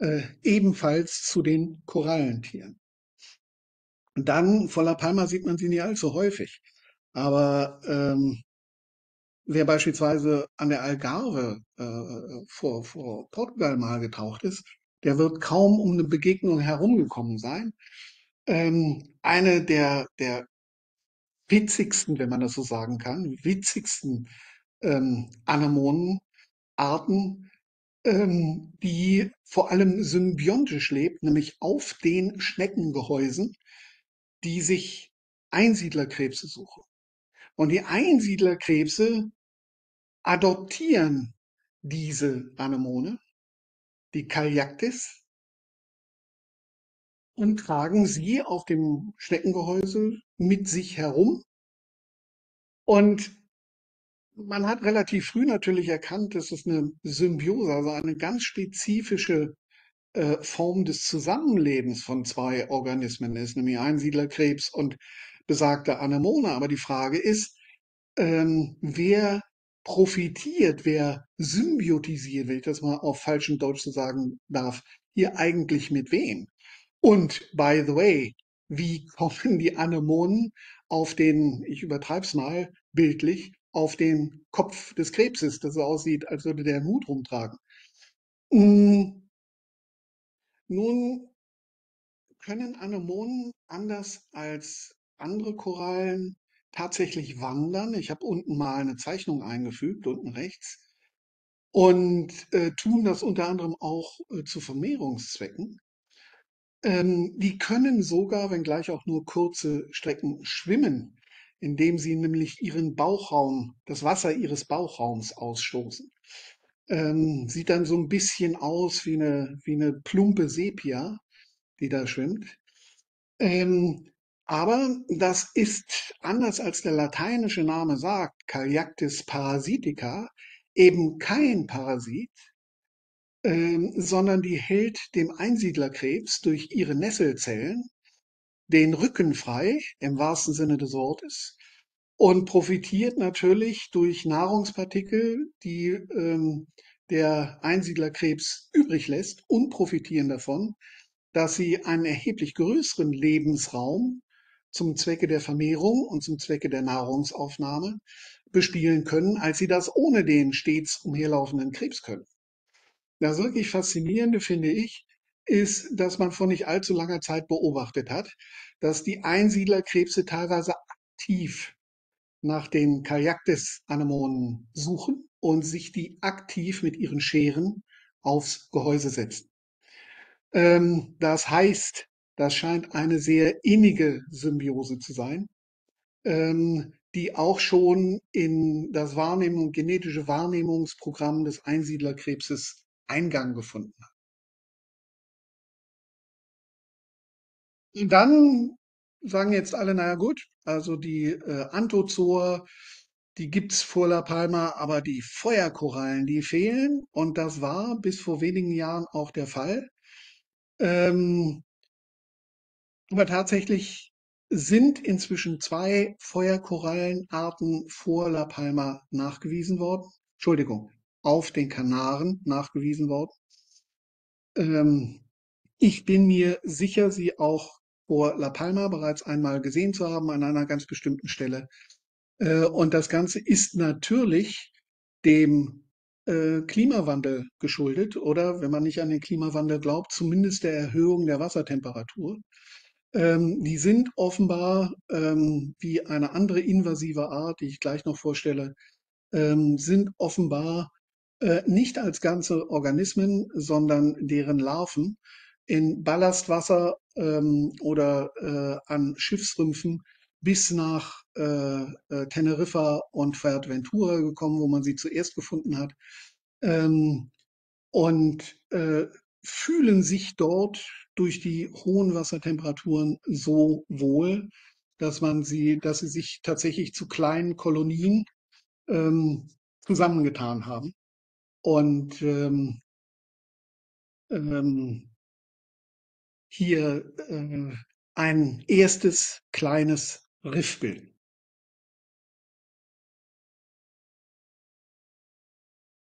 äh, ebenfalls zu den Korallentieren. Dann vor La Palma sieht man sie nicht allzu häufig. Aber ähm, wer beispielsweise an der Algarve äh, vor, vor Portugal mal getaucht ist, der wird kaum um eine Begegnung herumgekommen sein. Ähm, eine der, der witzigsten, wenn man das so sagen kann, witzigsten ähm, Anemonenarten, ähm, die vor allem symbiontisch lebt, nämlich auf den Schneckengehäusen, die sich Einsiedlerkrebse suchen. Und die Einsiedlerkrebse adoptieren diese Anemone, die Calyactis, und tragen sie auf dem Schneckengehäuse mit sich herum. Und man hat relativ früh natürlich erkannt, dass es eine Symbiose, also eine ganz spezifische Form des Zusammenlebens von zwei Organismen ist, nämlich Einsiedlerkrebs und besagte Anemone. Aber die Frage ist, ähm, wer profitiert, wer symbiotisiert, wenn ich das mal auf falschem Deutsch so sagen darf, hier eigentlich mit wem? Und by the way, wie kommen die Anemonen auf den, ich übertreibe es mal bildlich, auf den Kopf des Krebses, das so aussieht, als würde der einen Hut rumtragen? Hm, nun können Anemonen anders als andere Korallen tatsächlich wandern. Ich habe unten mal eine Zeichnung eingefügt, unten rechts, und äh, tun das unter anderem auch äh, zu Vermehrungszwecken. Ähm, die können sogar, wenngleich auch nur kurze Strecken, schwimmen, indem sie nämlich ihren Bauchraum, das Wasser ihres Bauchraums ausstoßen. Ähm, sieht dann so ein bisschen aus wie eine, wie eine plumpe Sepia, die da schwimmt. Ähm, aber das ist anders als der lateinische Name sagt, Calyactis parasitica, eben kein Parasit, ähm, sondern die hält dem Einsiedlerkrebs durch ihre Nesselzellen den Rücken frei, im wahrsten Sinne des Wortes, und profitiert natürlich durch Nahrungspartikel, die ähm, der Einsiedlerkrebs übrig lässt und profitieren davon, dass sie einen erheblich größeren Lebensraum zum Zwecke der Vermehrung und zum Zwecke der Nahrungsaufnahme bespielen können, als sie das ohne den stets umherlaufenden Krebs können. Das wirklich Faszinierende finde ich, ist, dass man vor nicht allzu langer Zeit beobachtet hat, dass die Einsiedlerkrebse teilweise aktiv nach den Karyaktis-Anemonen suchen und sich die aktiv mit ihren Scheren aufs Gehäuse setzen. Ähm, das heißt, das scheint eine sehr innige Symbiose zu sein, ähm, die auch schon in das Wahrnehmung, genetische Wahrnehmungsprogramm des Einsiedlerkrebses Eingang gefunden hat. Dann sagen jetzt alle, naja gut, also die äh, Anthozoa, die gibt's vor La Palma, aber die Feuerkorallen, die fehlen. Und das war bis vor wenigen Jahren auch der Fall. Ähm, aber tatsächlich sind inzwischen zwei Feuerkorallenarten vor La Palma nachgewiesen worden. Entschuldigung, auf den Kanaren nachgewiesen worden. Ähm, ich bin mir sicher, sie auch vor La Palma bereits einmal gesehen zu haben, an einer ganz bestimmten Stelle. Äh, und das Ganze ist natürlich dem äh, Klimawandel geschuldet oder, wenn man nicht an den Klimawandel glaubt, zumindest der Erhöhung der Wassertemperatur. Ähm, die sind offenbar ähm, wie eine andere invasive Art, die ich gleich noch vorstelle, ähm, sind offenbar äh, nicht als ganze Organismen, sondern deren Larven in Ballastwasser ähm, oder äh, an Schiffsrümpfen bis nach äh, äh, Teneriffa und Fuerteventura gekommen, wo man sie zuerst gefunden hat. Ähm, und äh, fühlen sich dort durch die hohen Wassertemperaturen so wohl, dass man sie, dass sie sich tatsächlich zu kleinen Kolonien ähm, zusammengetan haben. Und ähm, ähm, hier äh, ein erstes kleines Riff bilden.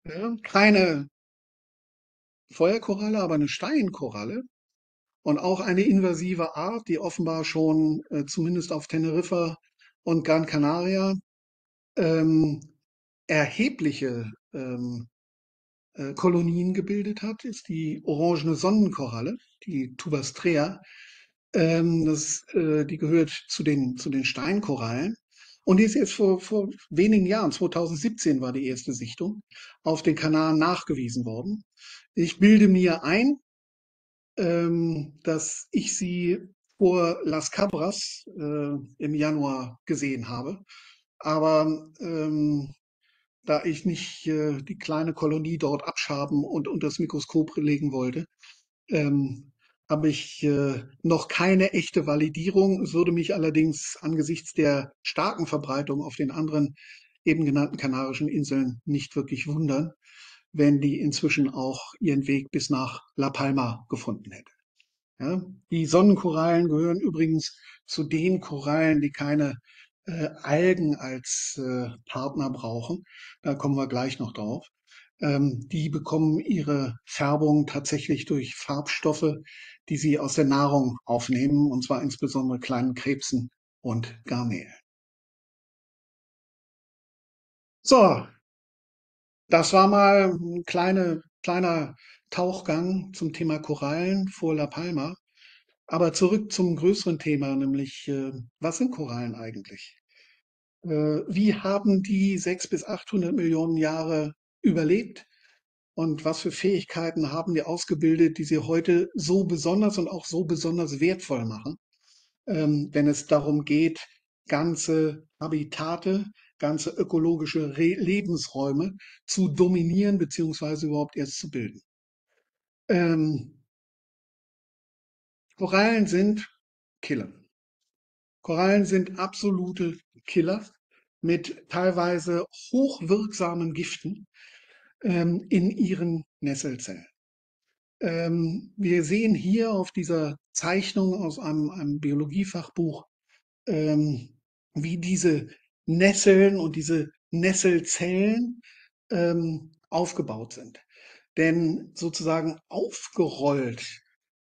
Ja, keine Feuerkoralle, aber eine Steinkoralle und auch eine invasive Art, die offenbar schon äh, zumindest auf Teneriffa und Gran Canaria ähm, erhebliche ähm, äh, Kolonien gebildet hat, ist die orangene Sonnenkoralle, die Tubastrea. Ähm, das, äh, die gehört zu den, zu den Steinkorallen. Und die ist jetzt vor, vor wenigen Jahren, 2017 war die erste Sichtung, auf den Kanaren nachgewiesen worden. Ich bilde mir ein, ähm, dass ich sie vor Las Cabras äh, im Januar gesehen habe. Aber ähm, da ich nicht äh, die kleine Kolonie dort abschaben und unter das Mikroskop legen wollte, ähm, habe ich äh, noch keine echte Validierung. Es würde mich allerdings angesichts der starken Verbreitung auf den anderen eben genannten Kanarischen Inseln nicht wirklich wundern, wenn die inzwischen auch ihren Weg bis nach La Palma gefunden hätte. Ja, die Sonnenkorallen gehören übrigens zu den Korallen, die keine äh, Algen als äh, Partner brauchen. Da kommen wir gleich noch drauf. Ähm, die bekommen ihre Färbung tatsächlich durch Farbstoffe, die sie aus der Nahrung aufnehmen, und zwar insbesondere kleinen Krebsen und Garnelen. So, das war mal ein kleine, kleiner Tauchgang zum Thema Korallen vor La Palma. Aber zurück zum größeren Thema, nämlich äh, was sind Korallen eigentlich? Äh, wie haben die sechs bis 800 Millionen Jahre überlebt? Und was für Fähigkeiten haben die ausgebildet, die sie heute so besonders und auch so besonders wertvoll machen, ähm, wenn es darum geht, ganze Habitate, ganze ökologische Re Lebensräume zu dominieren beziehungsweise überhaupt erst zu bilden. Ähm, Korallen sind Killer. Korallen sind absolute Killer mit teilweise hochwirksamen Giften ähm, in ihren Nesselzellen. Ähm, wir sehen hier auf dieser Zeichnung aus einem, einem Biologiefachbuch, ähm, wie diese Nesseln und diese Nesselzellen ähm, aufgebaut sind. Denn sozusagen aufgerollt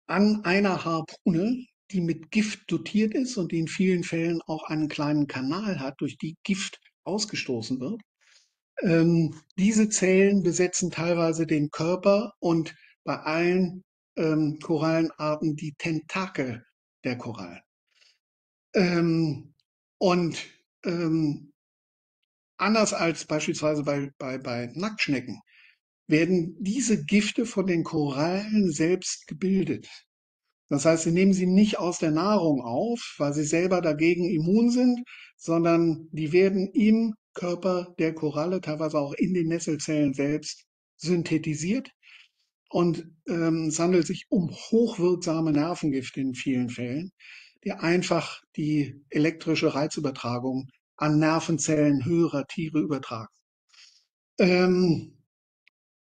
an einer Harpune, die mit Gift dotiert ist und die in vielen Fällen auch einen kleinen Kanal hat, durch die Gift ausgestoßen wird. Ähm, diese Zellen besetzen teilweise den Körper und bei allen ähm, Korallenarten die Tentakel der Korallen. Ähm, Und ähm, anders als beispielsweise bei, bei, bei Nacktschnecken werden diese Gifte von den Korallen selbst gebildet. Das heißt, sie nehmen sie nicht aus der Nahrung auf, weil sie selber dagegen immun sind, sondern die werden im Körper der Koralle, teilweise auch in den Nesselzellen selbst, synthetisiert. Und ähm, es handelt sich um hochwirksame Nervengifte in vielen Fällen, die einfach die elektrische Reizübertragung an Nervenzellen höherer Tiere übertragen. Ähm,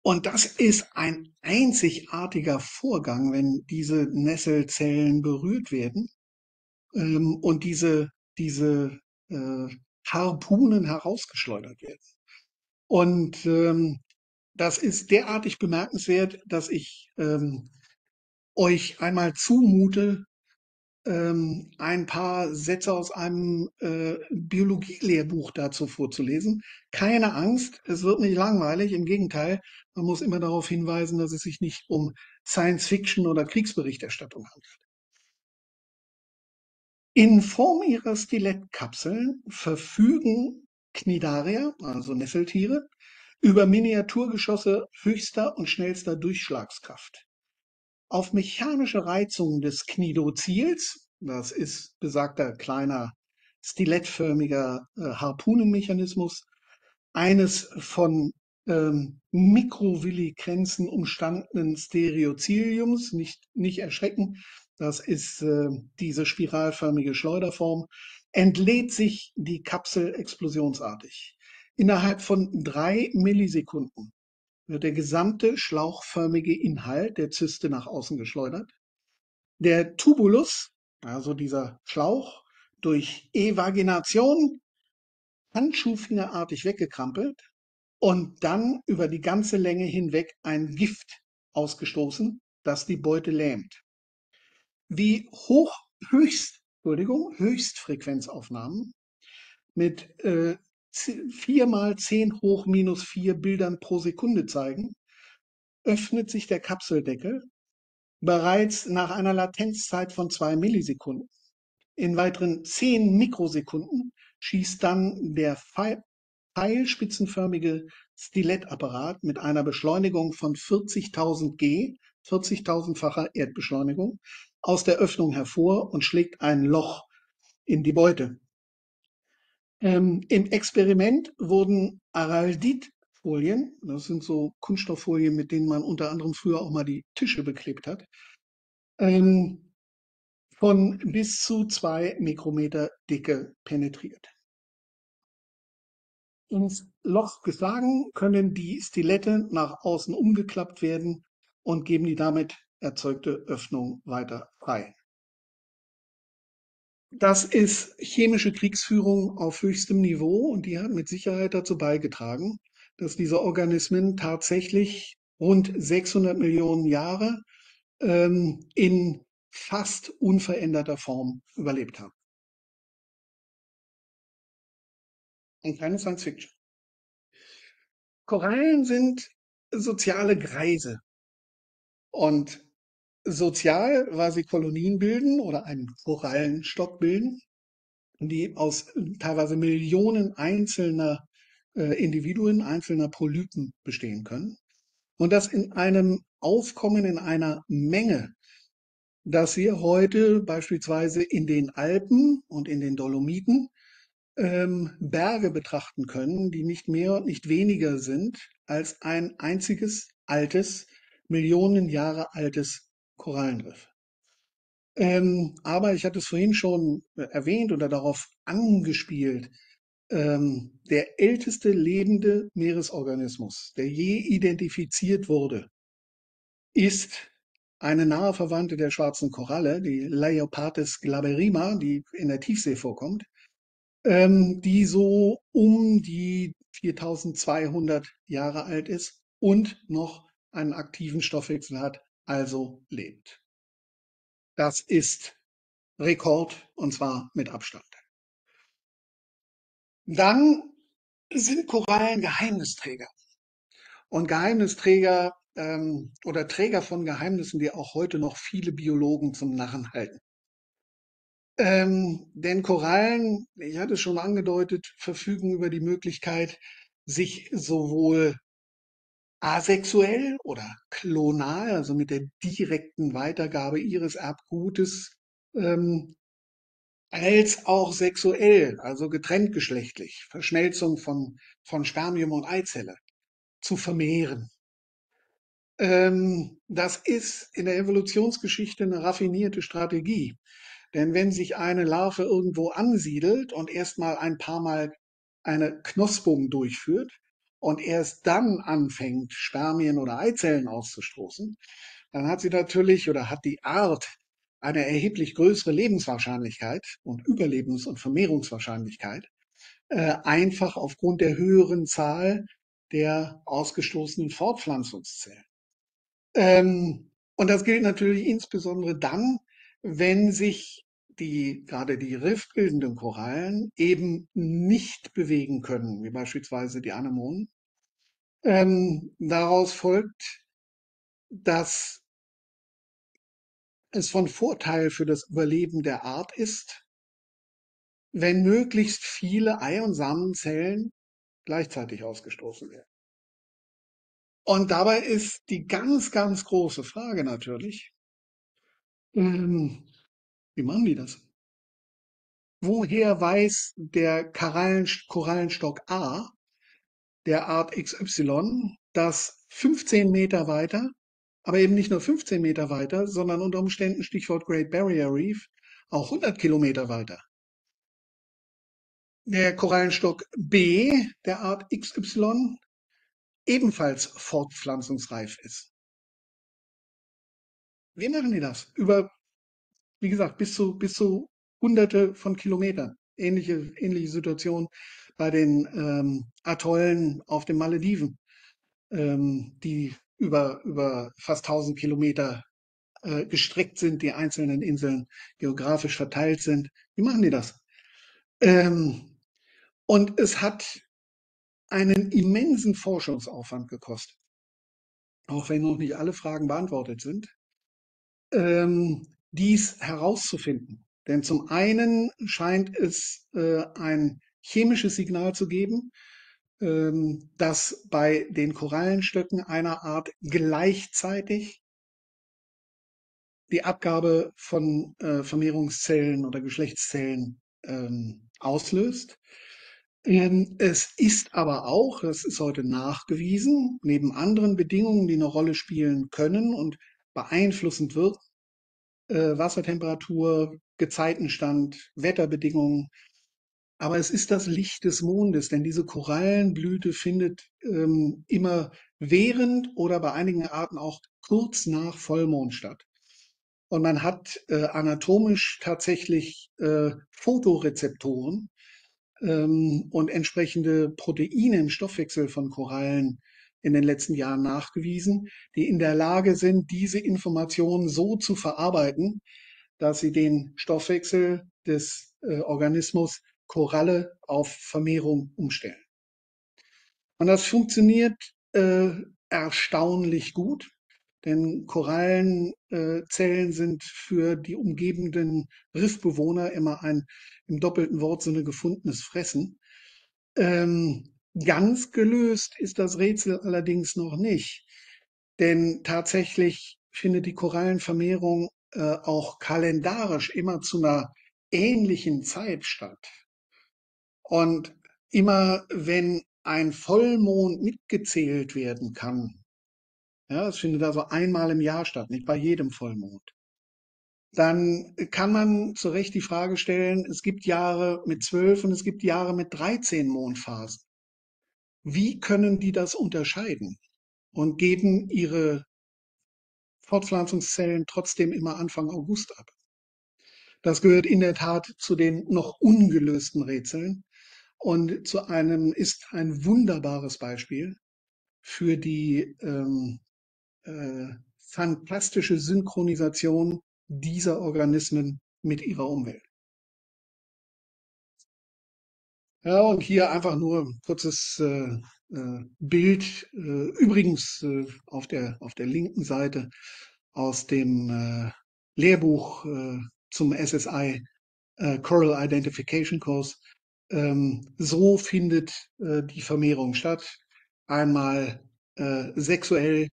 und das ist ein einzigartiger Vorgang, wenn diese Nesselzellen berührt werden ähm, und diese, diese äh, Harpunen herausgeschleudert werden. Und ähm, das ist derartig bemerkenswert, dass ich ähm, euch einmal zumute, ähm, ein paar Sätze aus einem äh, Biologielehrbuch dazu vorzulesen. Keine Angst, es wird nicht langweilig. Im Gegenteil, man muss immer darauf hinweisen, dass es sich nicht um Science-Fiction oder Kriegsberichterstattung handelt. In Form ihrer Stilettkapseln verfügen Cnidaria, also Nesseltiere, über Miniaturgeschosse höchster und schnellster Durchschlagskraft. Auf mechanische Reizung des Knidozils, das ist besagter kleiner stilettförmiger äh, Harpunenmechanismus, eines von ähm, Mikrovillikrenzen umstandenen Stereoziliums, nicht, nicht erschrecken, das ist äh, diese spiralförmige Schleuderform, entlädt sich die Kapsel explosionsartig. Innerhalb von drei Millisekunden wird der gesamte schlauchförmige Inhalt der Zyste nach außen geschleudert. Der Tubulus, also dieser Schlauch, durch Evagination handschuhfingerartig weggekrampelt und dann über die ganze Länge hinweg ein Gift ausgestoßen, das die Beute lähmt. Wie hoch, höchst, Entschuldigung, Höchstfrequenzaufnahmen mit äh, 4 mal 10 hoch minus 4 Bildern pro Sekunde zeigen, öffnet sich der Kapseldeckel bereits nach einer Latenzzeit von 2 Millisekunden. In weiteren 10 Mikrosekunden schießt dann der pfeilspitzenförmige Stilettapparat mit einer Beschleunigung von 40.000 G, 40.000-facher Erdbeschleunigung, aus der Öffnung hervor und schlägt ein Loch in die Beute. Ähm, Im Experiment wurden Aralditfolien, das sind so Kunststofffolien, mit denen man unter anderem früher auch mal die Tische beklebt hat, ähm, von bis zu zwei Mikrometer Dicke penetriert. Ins Loch geschlagen können die Stilette nach außen umgeklappt werden und geben die damit erzeugte Öffnung weiter frei. Das ist chemische Kriegsführung auf höchstem Niveau und die hat mit Sicherheit dazu beigetragen, dass diese Organismen tatsächlich rund 600 Millionen Jahre ähm, in fast unveränderter Form überlebt haben. Ein kleine Science Fiction. Korallen sind soziale Greise. Und sozial, weil sie Kolonien bilden oder einen Korallenstock bilden, die aus äh, teilweise Millionen einzelner äh, Individuen, einzelner Polypen bestehen können. Und das in einem Aufkommen, in einer Menge, dass wir heute beispielsweise in den Alpen und in den Dolomiten ähm, Berge betrachten können, die nicht mehr und nicht weniger sind als ein einziges altes, Millionen Jahre altes Korallenriff. Ähm, aber ich hatte es vorhin schon erwähnt oder darauf angespielt. Ähm, der älteste lebende Meeresorganismus, der je identifiziert wurde, ist eine nahe Verwandte der schwarzen Koralle, die Leopartis glaberrima, die in der Tiefsee vorkommt, ähm, die so um die 4200 Jahre alt ist und noch einen aktiven Stoffwechsel hat, also lebt. Das ist Rekord und zwar mit Abstand. Dann sind Korallen Geheimnisträger. Und Geheimnisträger ähm, oder Träger von Geheimnissen, die auch heute noch viele Biologen zum Narren halten. Ähm, denn Korallen, ich hatte es schon angedeutet, verfügen über die Möglichkeit, sich sowohl asexuell oder klonal, also mit der direkten Weitergabe ihres Erbgutes, ähm, als auch sexuell, also getrenntgeschlechtlich, Verschmelzung von, von Spermium und Eizelle, zu vermehren. Ähm, das ist in der Evolutionsgeschichte eine raffinierte Strategie. Denn wenn sich eine Larve irgendwo ansiedelt und erstmal ein paar Mal eine Knospung durchführt und erst dann anfängt, Spermien oder Eizellen auszustoßen, dann hat sie natürlich oder hat die Art eine erheblich größere Lebenswahrscheinlichkeit und Überlebens- und Vermehrungswahrscheinlichkeit, äh, einfach aufgrund der höheren Zahl der ausgestoßenen Fortpflanzungszellen. Ähm, und das gilt natürlich insbesondere dann, wenn sich die, gerade die riffbildenden Korallen eben nicht bewegen können, wie beispielsweise die Anemonen. Ähm, daraus folgt, dass es von Vorteil für das Überleben der Art ist, wenn möglichst viele Ei- und Samenzellen gleichzeitig ausgestoßen werden. Und dabei ist die ganz, ganz große Frage natürlich, ähm, wie machen die das? Woher weiß der Korallen, Korallenstock A der Art XY, dass 15 Meter weiter, aber eben nicht nur 15 Meter weiter, sondern unter Umständen Stichwort Great Barrier Reef auch 100 Kilometer weiter. Der Korallenstock B der Art XY ebenfalls fortpflanzungsreif ist. Wie machen die das? Über, wie gesagt, bis zu, bis zu hunderte von Kilometern. Ähnliche, ähnliche Situation bei den ähm, Atollen auf den Malediven, ähm, die über, über fast 1000 Kilometer äh, gestreckt sind, die einzelnen Inseln geografisch verteilt sind. Wie machen die das? Ähm, und es hat einen immensen Forschungsaufwand gekostet, auch wenn noch nicht alle Fragen beantwortet sind, ähm, dies herauszufinden. Denn zum einen scheint es äh, ein chemisches Signal zu geben, ähm, dass bei den Korallenstöcken einer Art gleichzeitig die Abgabe von äh, Vermehrungszellen oder Geschlechtszellen ähm, auslöst. Ähm, es ist aber auch, das ist heute nachgewiesen, neben anderen Bedingungen, die eine Rolle spielen können und beeinflussend wirken, äh, Wassertemperatur, Gezeitenstand, Wetterbedingungen. Aber es ist das Licht des Mondes, denn diese Korallenblüte findet ähm, immer während oder bei einigen Arten auch kurz nach Vollmond statt. Und man hat äh, anatomisch tatsächlich äh, Fotorezeptoren ähm, und entsprechende Proteine im Stoffwechsel von Korallen in den letzten Jahren nachgewiesen, die in der Lage sind, diese Informationen so zu verarbeiten, dass sie den Stoffwechsel des äh, Organismus Koralle auf Vermehrung umstellen. Und das funktioniert äh, erstaunlich gut, denn Korallenzellen sind für die umgebenden Riffbewohner immer ein im doppelten Wortsinne gefundenes Fressen. Ähm, Ganz gelöst ist das Rätsel allerdings noch nicht, denn tatsächlich findet die Korallenvermehrung äh, auch kalendarisch immer zu einer ähnlichen Zeit statt. Und immer wenn ein Vollmond mitgezählt werden kann, ja, es findet also einmal im Jahr statt, nicht bei jedem Vollmond, dann kann man zu Recht die Frage stellen, es gibt Jahre mit zwölf und es gibt Jahre mit 13 Mondphasen. Wie können die das unterscheiden und geben ihre Fortpflanzungszellen trotzdem immer Anfang August ab? Das gehört in der Tat zu den noch ungelösten Rätseln und zu einem ist ein wunderbares Beispiel für die ähm, äh, fantastische Synchronisation dieser Organismen mit ihrer Umwelt. Ja, und hier einfach nur ein kurzes äh, äh, Bild, äh, übrigens äh, auf, der, auf der linken Seite aus dem äh, Lehrbuch äh, zum SSI Coral Identification Course. Ähm, so findet die Vermehrung statt. Einmal sexuell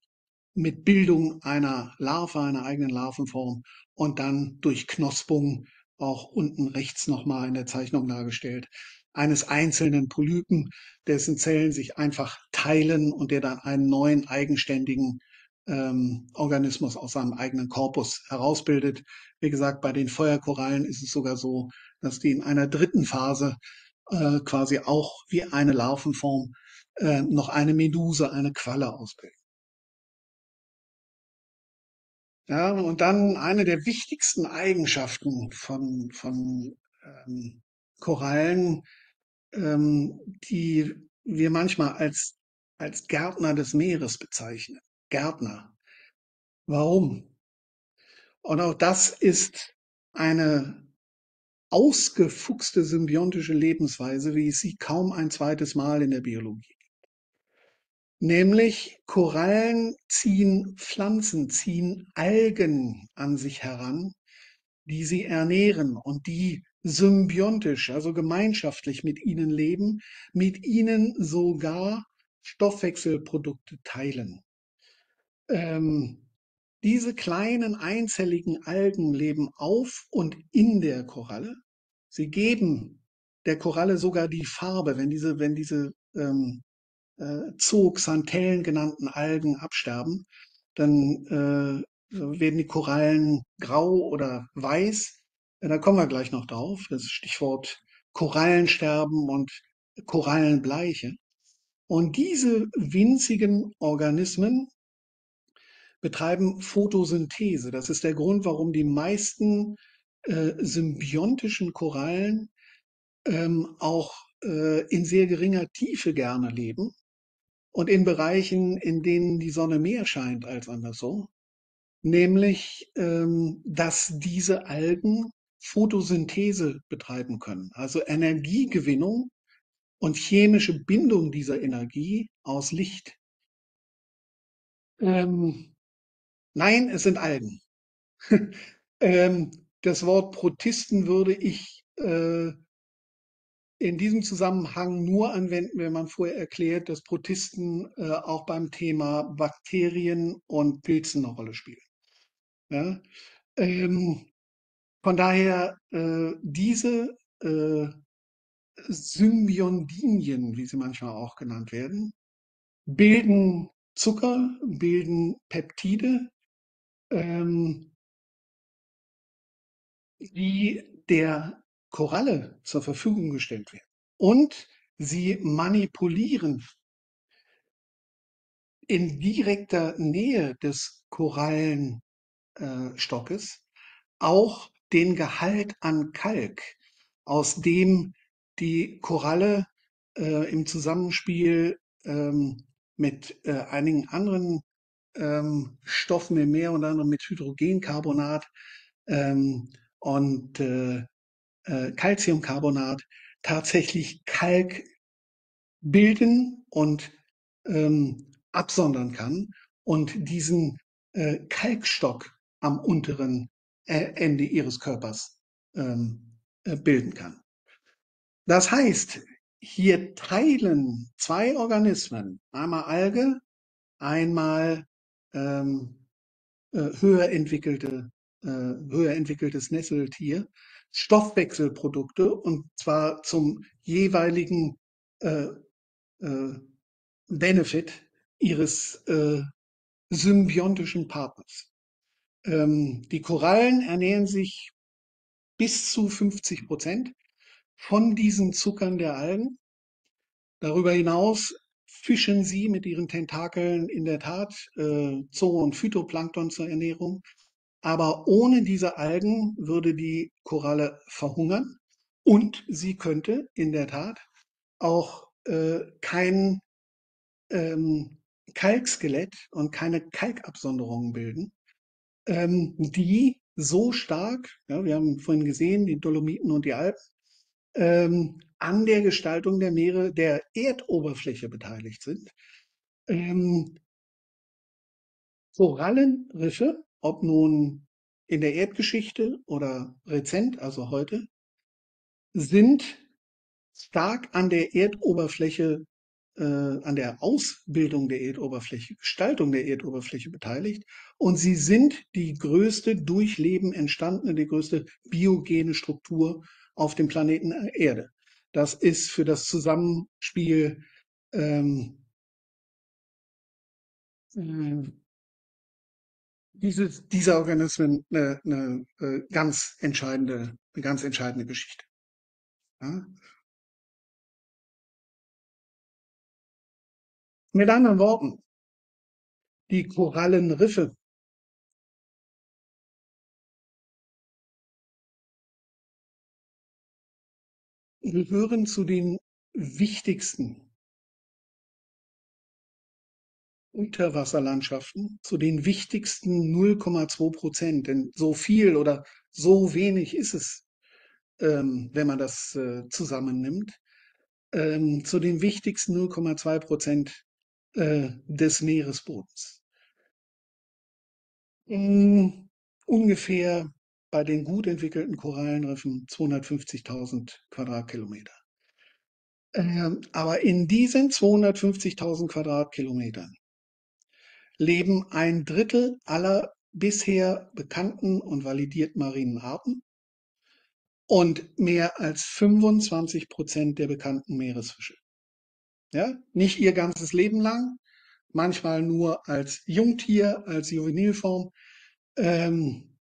mit Bildung einer Larve, einer eigenen Larvenform und dann durch Knospung, auch unten rechts nochmal in der Zeichnung dargestellt, eines einzelnen Polypen, dessen Zellen sich einfach teilen und der dann einen neuen eigenständigen ähm, Organismus aus seinem eigenen Korpus herausbildet. Wie gesagt, bei den Feuerkorallen ist es sogar so, dass die in einer dritten Phase äh, quasi auch wie eine Larvenform äh, noch eine Meduse, eine Qualle ausbilden. Ja, und dann eine der wichtigsten Eigenschaften von, von ähm, Korallen, ähm, die wir manchmal als, als Gärtner des Meeres bezeichnen. Gärtner. Warum? Und auch das ist eine ausgefuchste symbiontische Lebensweise, wie es sie kaum ein zweites Mal in der Biologie Nämlich Korallen ziehen Pflanzen, ziehen Algen an sich heran, die sie ernähren und die symbiontisch, also gemeinschaftlich mit ihnen leben, mit ihnen sogar Stoffwechselprodukte teilen. Ähm, diese kleinen einzelligen Algen leben auf und in der Koralle. Sie geben der Koralle sogar die Farbe, wenn diese, wenn diese ähm, äh, Zooxanthellen genannten Algen absterben, dann äh, werden die Korallen grau oder weiß. Ja, da kommen wir gleich noch drauf. Das Stichwort Korallensterben und Korallenbleiche. Und diese winzigen Organismen betreiben Photosynthese. Das ist der Grund, warum die meisten äh, symbiontischen Korallen ähm, auch äh, in sehr geringer Tiefe gerne leben und in Bereichen, in denen die Sonne mehr scheint als anderswo, nämlich ähm, dass diese Algen Photosynthese betreiben können, also Energiegewinnung und chemische Bindung dieser Energie aus Licht. Ähm, nein, es sind Algen. ähm, das Wort Protisten würde ich äh, in diesem Zusammenhang nur anwenden, wenn man vorher erklärt, dass Protisten äh, auch beim Thema Bakterien und Pilzen eine Rolle spielen. Ja? Ähm, von daher äh, diese äh, Symbiondinien, wie sie manchmal auch genannt werden, bilden Zucker, bilden Peptide, ähm, die der Koralle zur Verfügung gestellt werden. Und sie manipulieren in direkter Nähe des Korallenstockes äh, auch den Gehalt an Kalk, aus dem die Koralle äh, im Zusammenspiel ähm, mit äh, einigen anderen ähm, Stoffen im Meer, unter anderem mit Hydrogencarbonat ähm, und äh, äh, Calciumcarbonat tatsächlich Kalk bilden und ähm, absondern kann und diesen äh, Kalkstock am unteren Ende ihres Körpers ähm, äh, bilden kann. Das heißt, hier teilen zwei Organismen, einmal Alge, einmal ähm, äh, höher entwickelte, äh, höher entwickeltes Nesseltier, Stoffwechselprodukte und zwar zum jeweiligen äh, äh, Benefit ihres äh, symbiontischen Partners. Ähm, die Korallen ernähren sich bis zu 50 Prozent von diesen Zuckern der Algen. Darüber hinaus fischen sie mit ihren Tentakeln in der Tat äh, Zoo- und Phytoplankton zur Ernährung. Aber ohne diese Algen würde die Koralle verhungern und sie könnte in der Tat auch äh, kein ähm, Kalkskelett und keine Kalkabsonderungen bilden, ähm, die so stark, ja, wir haben vorhin gesehen, die Dolomiten und die Alpen, ähm, an der Gestaltung der Meere, der Erdoberfläche beteiligt sind. Ähm, Korallenriffe ob nun in der Erdgeschichte oder rezent, also heute, sind stark an der Erdoberfläche, äh, an der Ausbildung der Erdoberfläche, Gestaltung der Erdoberfläche beteiligt. Und sie sind die größte durch Leben entstandene, die größte biogene Struktur auf dem Planeten Erde. Das ist für das Zusammenspiel ähm, äh, dieses, dieser Organismen eine, eine, eine ganz entscheidende, eine ganz entscheidende Geschichte. Ja? Mit anderen Worten, die Korallenriffe gehören zu den wichtigsten Unterwasserlandschaften, zu den wichtigsten 0,2 Prozent. Denn so viel oder so wenig ist es, ähm, wenn man das äh, zusammennimmt, ähm, zu den wichtigsten 0,2 Prozent äh, des Meeresbodens. Mm, ungefähr bei den gut entwickelten Korallenriffen 250.000 Quadratkilometer. Ähm, aber in diesen 250.000 Quadratkilometern leben ein Drittel aller bisher bekannten und validierten marinen Arten und mehr als 25 Prozent der bekannten Meeresfische. Ja, nicht ihr ganzes Leben lang, manchmal nur als Jungtier, als Juvenilform. Ähm,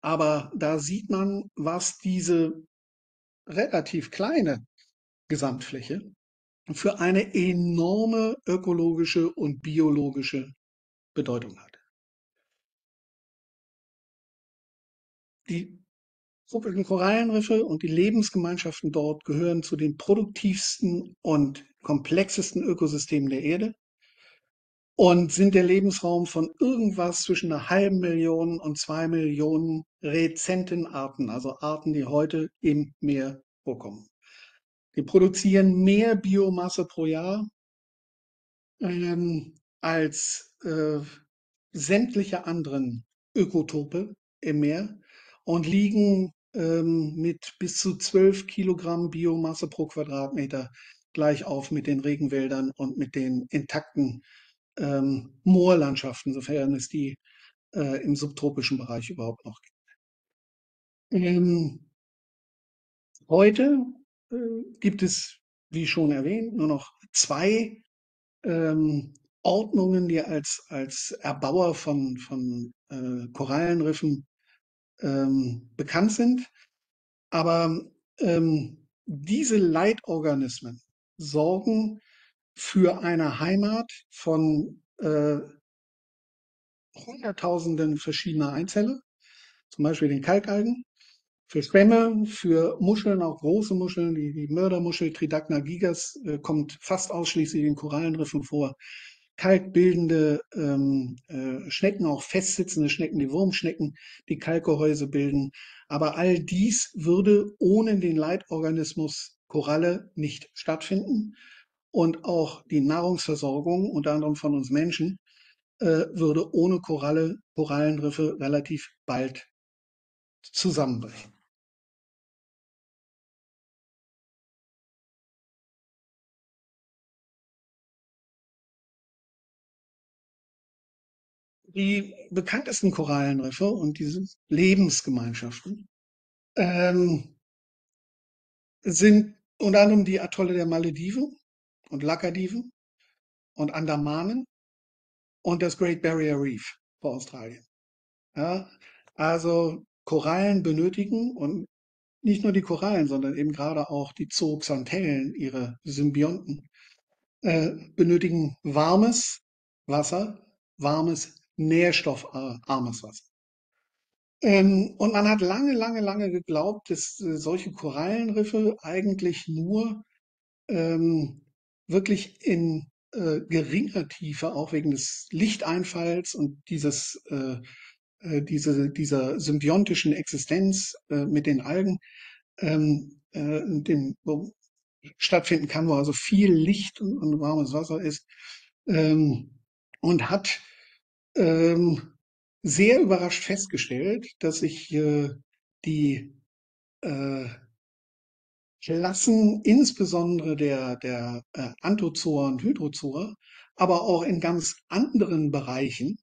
aber da sieht man, was diese relativ kleine Gesamtfläche für eine enorme ökologische und biologische Bedeutung hat. Die tropischen Korallenriffe und die Lebensgemeinschaften dort gehören zu den produktivsten und komplexesten Ökosystemen der Erde und sind der Lebensraum von irgendwas zwischen einer halben Million und zwei Millionen rezenten Arten, also Arten, die heute im Meer vorkommen. Die produzieren mehr Biomasse pro Jahr ähm, als äh, sämtliche anderen Ökotope im Meer und liegen ähm, mit bis zu 12 Kilogramm Biomasse pro Quadratmeter gleich auf mit den Regenwäldern und mit den intakten ähm, Moorlandschaften, sofern es die äh, im subtropischen Bereich überhaupt noch gibt. Ähm, heute äh, gibt es, wie schon erwähnt, nur noch zwei ähm, Ordnungen, die als, als Erbauer von, von äh, Korallenriffen ähm, bekannt sind. Aber ähm, diese Leitorganismen sorgen für eine Heimat von äh, Hunderttausenden verschiedener Einzeller, zum Beispiel den Kalkalgen, für Schwämme, für Muscheln, auch große Muscheln, die, die Mördermuschel Tridacna gigas äh, kommt fast ausschließlich in Korallenriffen vor. Kalkbildende ähm, äh, Schnecken, auch festsitzende Schnecken, die Wurmschnecken, die Kalkgehäuse bilden. Aber all dies würde ohne den Leitorganismus Koralle nicht stattfinden. Und auch die Nahrungsversorgung, unter anderem von uns Menschen, äh, würde ohne Koralle, Korallenriffe relativ bald zusammenbrechen. Die bekanntesten Korallenriffe und diese Lebensgemeinschaften ähm, sind unter anderem die Atolle der Malediven und Lakadiven und Andamanen und das Great Barrier Reef vor Australien. Ja, also Korallen benötigen und nicht nur die Korallen, sondern eben gerade auch die Zooxanthellen, ihre Symbionten, äh, benötigen warmes Wasser, warmes, nährstoffarmes Wasser. Ähm, und man hat lange, lange, lange geglaubt, dass äh, solche Korallenriffe eigentlich nur ähm, wirklich in äh, geringer Tiefe, auch wegen des Lichteinfalls und dieses, äh, äh, diese, dieser symbiontischen Existenz äh, mit den Algen, ähm, äh, dem, stattfinden kann, wo also viel Licht und, und warmes Wasser ist, ähm, und hat ähm, sehr überrascht festgestellt, dass sich äh, die äh, Klassen, insbesondere der, der äh, Anthozoa und Hydrozoa, aber auch in ganz anderen Bereichen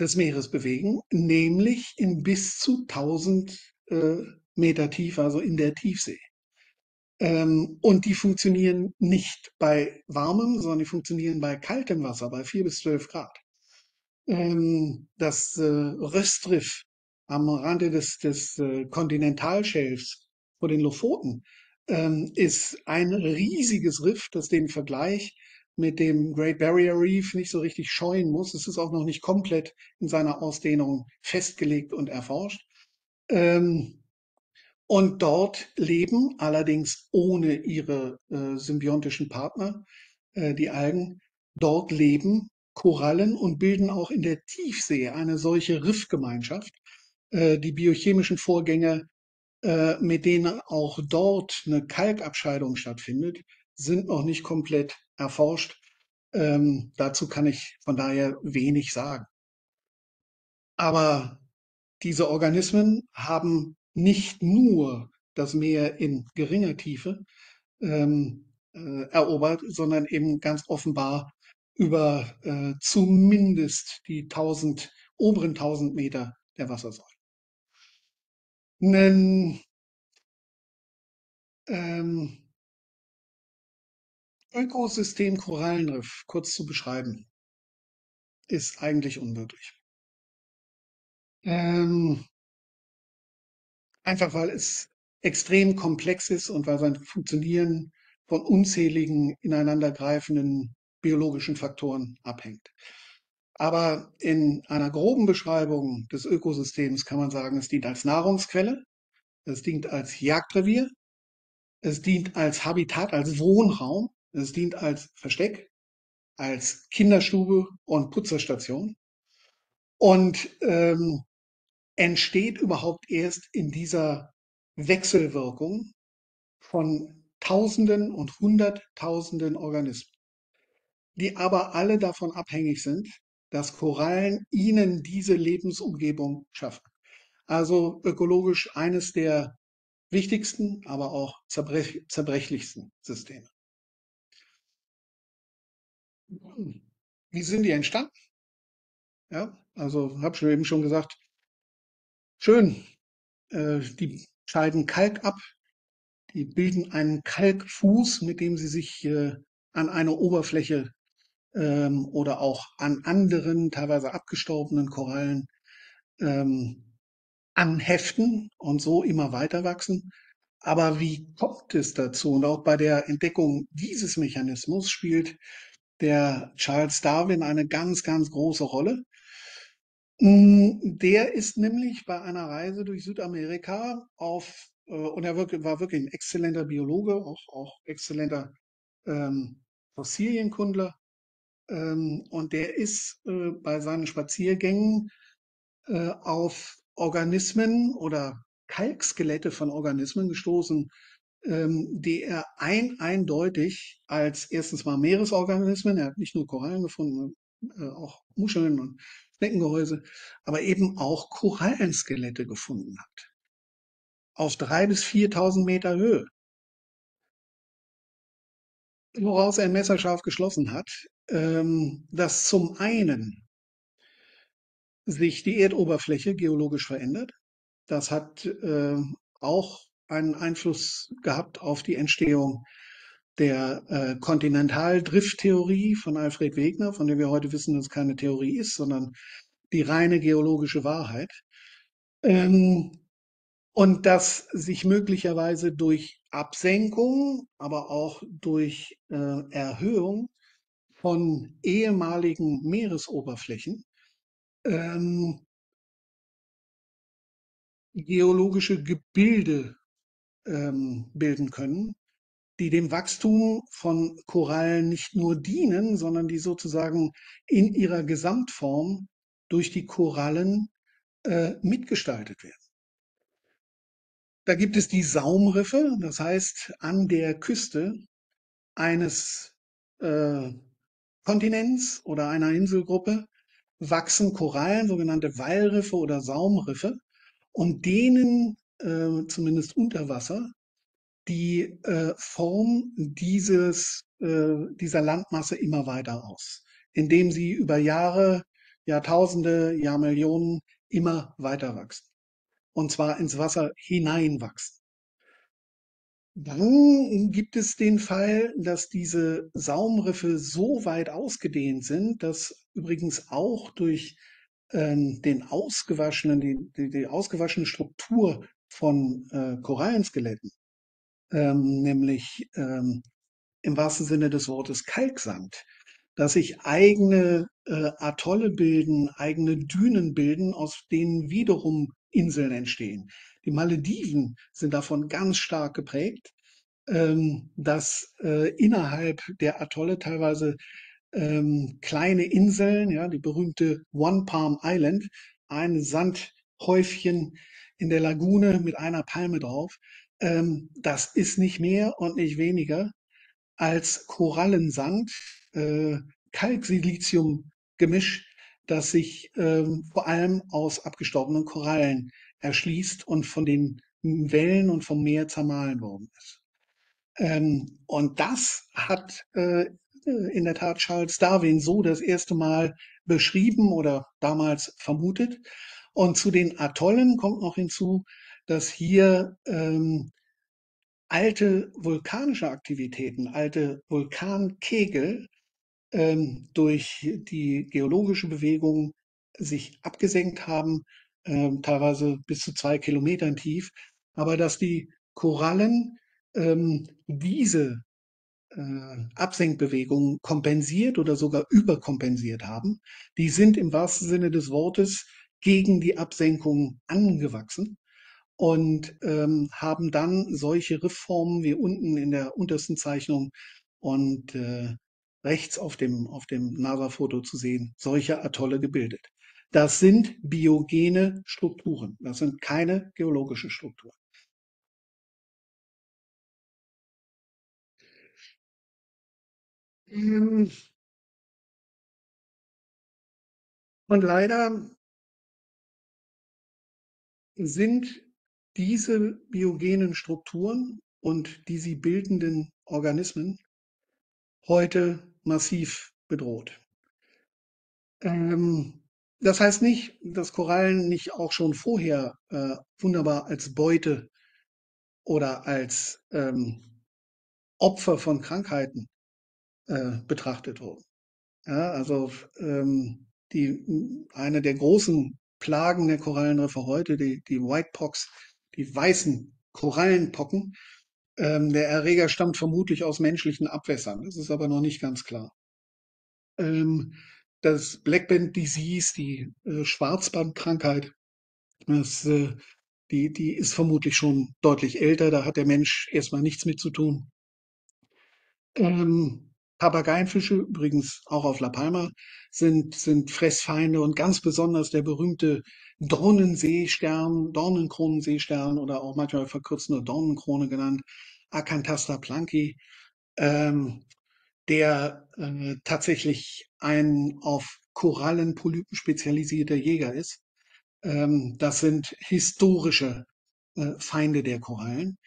des Meeres bewegen, nämlich in bis zu 1000 äh, Meter Tiefe, also in der Tiefsee. Ähm, und die funktionieren nicht bei warmem, sondern die funktionieren bei kaltem Wasser, bei 4 bis 12 Grad. Ähm, das äh, Röstriff am Rande des, des äh, Kontinentalschelfs vor den Lofoten ähm, ist ein riesiges Riff, das den Vergleich mit dem Great Barrier Reef nicht so richtig scheuen muss. Es ist auch noch nicht komplett in seiner Ausdehnung festgelegt und erforscht. Ähm, und dort leben allerdings ohne ihre äh, symbiontischen Partner, äh, die Algen, dort leben Korallen und bilden auch in der Tiefsee eine solche Riffgemeinschaft. Äh, die biochemischen Vorgänge, äh, mit denen auch dort eine Kalkabscheidung stattfindet, sind noch nicht komplett erforscht. Ähm, dazu kann ich von daher wenig sagen. Aber diese Organismen haben nicht nur das Meer in geringer Tiefe ähm, äh, erobert, sondern eben ganz offenbar über äh, zumindest die 1000, oberen 1000 Meter der Wassersäule. Ein ähm, Ökosystem Korallenriff kurz zu beschreiben, ist eigentlich unmöglich. Ähm, einfach weil es extrem komplex ist und weil sein Funktionieren von unzähligen ineinandergreifenden biologischen Faktoren abhängt. Aber in einer groben Beschreibung des Ökosystems kann man sagen, es dient als Nahrungsquelle, es dient als Jagdrevier, es dient als Habitat, als Wohnraum, es dient als Versteck, als Kinderstube und Putzerstation und ähm, entsteht überhaupt erst in dieser Wechselwirkung von Tausenden und Hunderttausenden Organismen die aber alle davon abhängig sind, dass Korallen ihnen diese Lebensumgebung schaffen. Also ökologisch eines der wichtigsten, aber auch zerbrech zerbrechlichsten Systeme. Wie sind die entstanden? Ja, also habe ich eben schon gesagt, schön, äh, die scheiden Kalk ab, die bilden einen Kalkfuß, mit dem sie sich äh, an eine Oberfläche ähm, oder auch an anderen, teilweise abgestorbenen Korallen ähm, anheften und so immer weiter wachsen. Aber wie kommt es dazu? Und auch bei der Entdeckung dieses Mechanismus spielt der Charles Darwin eine ganz, ganz große Rolle. Mm, der ist nämlich bei einer Reise durch Südamerika auf, äh, und er war wirklich ein exzellenter Biologe, auch, auch exzellenter ähm, Fossilienkundler, ähm, und der ist äh, bei seinen Spaziergängen äh, auf Organismen oder Kalkskelette von Organismen gestoßen, ähm, die er ein eindeutig als erstens mal Meeresorganismen, er hat nicht nur Korallen gefunden, äh, auch Muscheln und Schneckengehäuse, aber eben auch Korallenskelette gefunden hat. Auf drei bis 4.000 Meter Höhe woraus er messerscharf geschlossen hat, dass zum einen sich die Erdoberfläche geologisch verändert. Das hat äh, auch einen Einfluss gehabt auf die Entstehung der äh, Kontinentaldrifttheorie von Alfred Wegener, von der wir heute wissen, dass es keine Theorie ist, sondern die reine geologische Wahrheit. Ähm, und dass sich möglicherweise durch Absenkung, aber auch durch äh, Erhöhung von ehemaligen Meeresoberflächen ähm, geologische Gebilde ähm, bilden können, die dem Wachstum von Korallen nicht nur dienen, sondern die sozusagen in ihrer Gesamtform durch die Korallen äh, mitgestaltet werden. Da gibt es die Saumriffe, das heißt an der Küste eines äh, Kontinents oder einer Inselgruppe wachsen Korallen, sogenannte Wallriffe oder Saumriffe, und denen, äh, zumindest unter Wasser, die äh, Form dieses, äh, dieser Landmasse immer weiter aus, indem sie über Jahre, Jahrtausende, Jahrmillionen immer weiter wachsen. Und zwar ins Wasser hineinwachsen. Dann gibt es den Fall, dass diese Saumriffe so weit ausgedehnt sind, dass übrigens auch durch ähm, den ausgewaschenen, die, die, die ausgewaschene Struktur von äh, Korallenskeletten, ähm, nämlich ähm, im wahrsten Sinne des Wortes Kalksand, dass sich eigene äh, Atolle bilden, eigene Dünen bilden, aus denen wiederum Inseln entstehen. Die Malediven sind davon ganz stark geprägt, ähm, dass äh, innerhalb der Atolle teilweise ähm, kleine Inseln, ja, die berühmte One Palm Island, ein Sandhäufchen in der Lagune mit einer Palme drauf. Ähm, das ist nicht mehr und nicht weniger als Korallensand, äh, Kalksilizium-Gemisch, das sich ähm, vor allem aus abgestorbenen Korallen erschließt und von den Wellen und vom Meer zermahlen worden ist. Ähm, und das hat äh, in der Tat Charles Darwin so das erste Mal beschrieben oder damals vermutet. Und zu den Atollen kommt noch hinzu, dass hier ähm, alte vulkanische Aktivitäten, alte Vulkankegel ähm, durch die geologische Bewegung sich abgesenkt haben, ähm, teilweise bis zu zwei Kilometern tief, aber dass die Korallen ähm, diese äh, Absenkbewegungen kompensiert oder sogar überkompensiert haben. Die sind im wahrsten Sinne des Wortes gegen die Absenkung angewachsen und ähm, haben dann solche Riffformen wie unten in der untersten Zeichnung und äh, rechts auf dem, auf dem NASA-Foto zu sehen, solche Atolle gebildet. Das sind biogene Strukturen. Das sind keine geologische Strukturen. Ähm, und leider sind diese biogenen Strukturen und die sie bildenden Organismen heute massiv bedroht. Ähm, das heißt nicht, dass Korallen nicht auch schon vorher äh, wunderbar als Beute oder als ähm, Opfer von Krankheiten äh, betrachtet wurden. Ja, also ähm, die, eine der großen Plagen der Korallenriffe heute, die, die White Pox, die weißen Korallenpocken. Ähm, der Erreger stammt vermutlich aus menschlichen Abwässern. Das ist aber noch nicht ganz klar. Ähm, das Blackband Disease, die äh, Schwarzbandkrankheit, das, äh, die, die ist vermutlich schon deutlich älter. Da hat der Mensch erstmal nichts mit zu tun. Ähm, Papageienfische, übrigens auch auf La Palma, sind, sind Fressfeinde und ganz besonders der berühmte Dornenseestern, Dornenkronenseestern oder auch manchmal verkürzt nur Dornenkrone genannt, Acanthasta planki, ähm, der äh, tatsächlich ein auf Korallenpolypen spezialisierter Jäger ist. Ähm, das sind historische äh, Feinde der Korallen.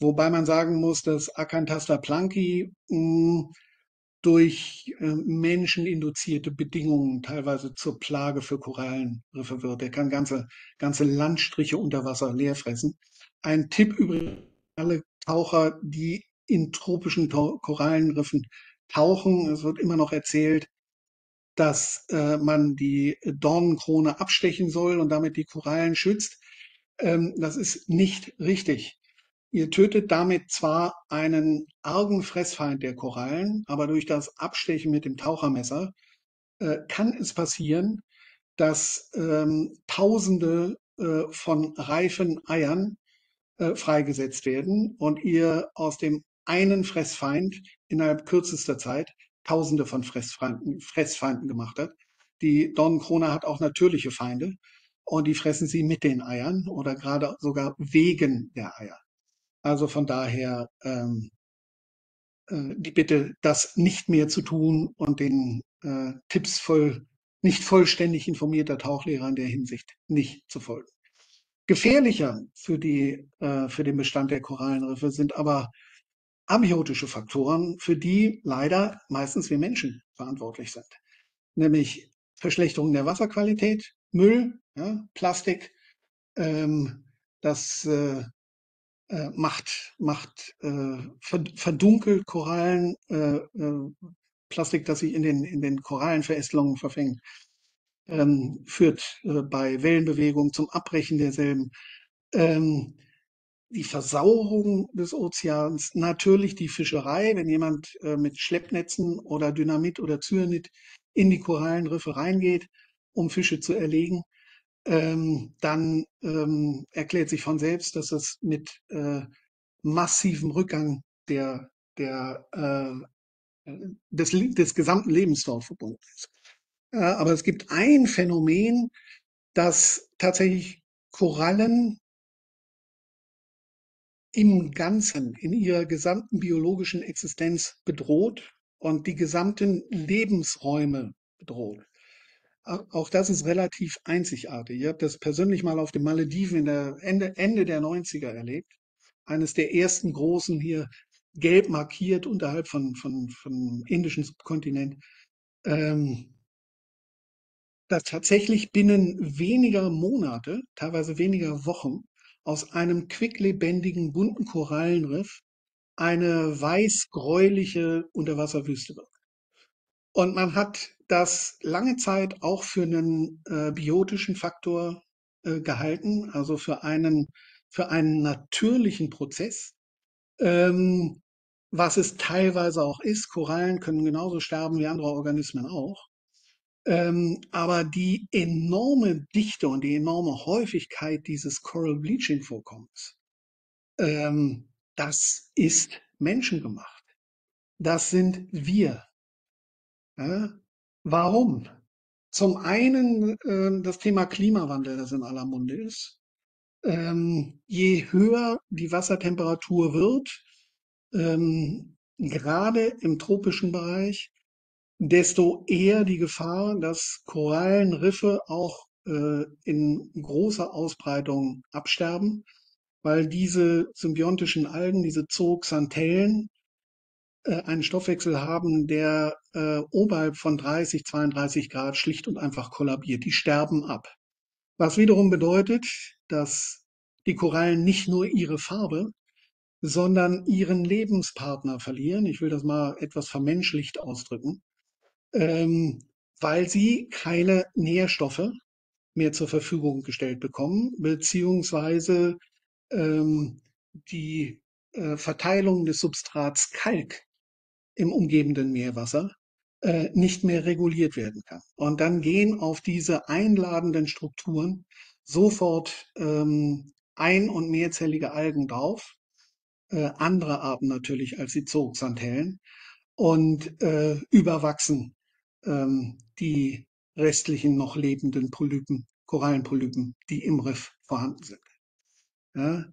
Wobei man sagen muss, dass Acanthasta planki mh, durch äh, menscheninduzierte Bedingungen teilweise zur Plage für Korallenriffe wird. Der kann ganze, ganze Landstriche unter Wasser leer fressen. Ein Tipp übrigens alle Taucher, die in tropischen Korallenriffen tauchen. Es wird immer noch erzählt, dass äh, man die Dornenkrone abstechen soll und damit die Korallen schützt. Ähm, das ist nicht richtig. Ihr tötet damit zwar einen argen Fressfeind der Korallen, aber durch das Abstechen mit dem Tauchermesser äh, kann es passieren, dass ähm, Tausende äh, von reifen Eiern äh, freigesetzt werden und ihr aus dem einen Fressfeind innerhalb kürzester Zeit Tausende von Fressfeinden, Fressfeinden gemacht hat. Die Dornenkrone hat auch natürliche Feinde und die fressen sie mit den Eiern oder gerade sogar wegen der Eier. Also von daher ähm, äh, die Bitte, das nicht mehr zu tun und den äh, Tipps voll, nicht vollständig informierter Tauchlehrer in der Hinsicht nicht zu folgen. Gefährlicher für die, äh, für den Bestand der Korallenriffe sind aber abiotische Faktoren, für die leider meistens wir Menschen verantwortlich sind. Nämlich Verschlechterung der Wasserqualität, Müll, ja, Plastik, ähm, das äh, äh, macht, macht äh, verdunkelt Korallen, äh, äh, Plastik, das sich in den, in den Korallenverästelungen verfängt, ähm, führt äh, bei Wellenbewegung zum Abbrechen derselben. Ähm, die Versauerung des Ozeans, natürlich die Fischerei, wenn jemand äh, mit Schleppnetzen oder Dynamit oder Cyanid in die Korallenriffe reingeht, um Fische zu erlegen, ähm, dann ähm, erklärt sich von selbst, dass das mit äh, massivem Rückgang der, der, äh, des, des gesamten Lebens dort verbunden ist. Äh, aber es gibt ein Phänomen, das tatsächlich Korallen im Ganzen, in ihrer gesamten biologischen Existenz bedroht und die gesamten Lebensräume bedroht. Auch das ist relativ einzigartig. Ich habe das persönlich mal auf den Malediven in der Ende, Ende der 90er erlebt. Eines der ersten großen hier gelb markiert unterhalb von, von, von indischen Subkontinent. Ähm, dass tatsächlich binnen weniger Monate, teilweise weniger Wochen, aus einem quicklebendigen, bunten Korallenriff eine weiß-gräuliche Unterwasserwüste wird. Und man hat das lange Zeit auch für einen äh, biotischen Faktor äh, gehalten, also für einen, für einen natürlichen Prozess, ähm, was es teilweise auch ist. Korallen können genauso sterben wie andere Organismen auch. Ähm, aber die enorme Dichte und die enorme Häufigkeit dieses Coral Bleaching Vorkommens, ähm, das ist menschengemacht. Das sind wir. Ja? Warum? Zum einen äh, das Thema Klimawandel, das in aller Munde ist. Ähm, je höher die Wassertemperatur wird, ähm, gerade im tropischen Bereich, desto eher die Gefahr, dass Korallenriffe auch äh, in großer Ausbreitung absterben, weil diese symbiontischen Algen, diese Zooxanthellen, einen Stoffwechsel haben, der äh, oberhalb von 30, 32 Grad schlicht und einfach kollabiert. Die sterben ab. Was wiederum bedeutet, dass die Korallen nicht nur ihre Farbe, sondern ihren Lebenspartner verlieren. Ich will das mal etwas vermenschlicht ausdrücken ähm, weil sie keine Nährstoffe mehr zur Verfügung gestellt bekommen, beziehungsweise ähm, die äh, Verteilung des Substrats Kalk im umgebenden Meerwasser äh, nicht mehr reguliert werden kann. Und dann gehen auf diese einladenden Strukturen sofort ähm, ein- und mehrzellige Algen drauf, äh, andere Arten natürlich als die Zooxanthellen, und äh, überwachsen ähm, die restlichen noch lebenden Polypen, Korallenpolypen, die im Riff vorhanden sind. Ja,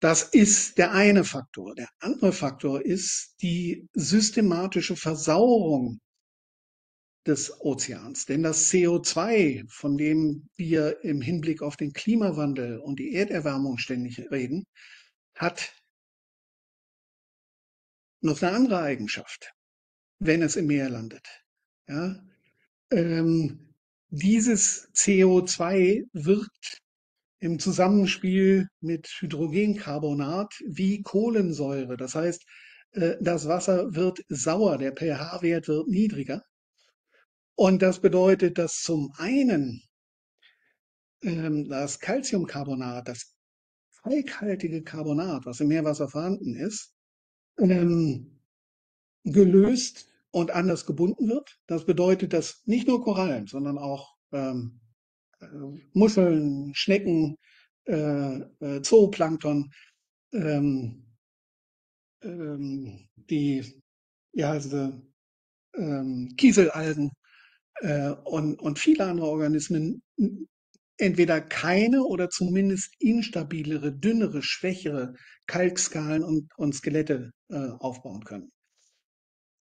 das ist der eine Faktor. Der andere Faktor ist die systematische Versauerung des Ozeans. Denn das CO2, von dem wir im Hinblick auf den Klimawandel und die Erderwärmung ständig reden, hat noch eine andere Eigenschaft, wenn es im Meer landet. Ja? Ähm, dieses CO2 wirkt im Zusammenspiel mit Hydrogencarbonat wie Kohlensäure. Das heißt, äh, das Wasser wird sauer, der pH-Wert wird niedriger. Und das bedeutet, dass zum einen ähm, das Calciumcarbonat, das kalkhaltige Carbonat, was im Meerwasser vorhanden ist, ähm, gelöst und anders gebunden wird. Das bedeutet, dass nicht nur Korallen, sondern auch ähm, äh, Muscheln, Schnecken, äh, äh, Zooplankton, ähm, ähm, die ja, also, ähm, Kieselalgen äh, und, und viele andere Organismen entweder keine oder zumindest instabilere, dünnere, schwächere Kalkskalen und, und Skelette äh, aufbauen können.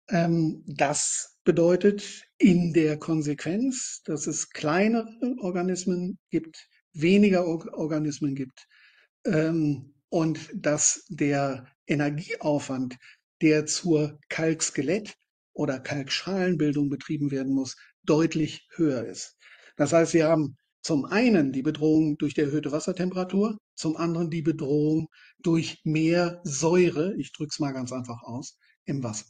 Ähm, das bedeutet in der Konsequenz, dass es kleinere Organismen gibt, weniger Or Organismen gibt ähm, und dass der Energieaufwand, der zur Kalkskelett- oder Kalkschalenbildung betrieben werden muss, deutlich höher ist. Das heißt, wir haben zum einen die Bedrohung durch die erhöhte Wassertemperatur, zum anderen die Bedrohung durch mehr Säure, ich drücke es mal ganz einfach aus, im Wasser.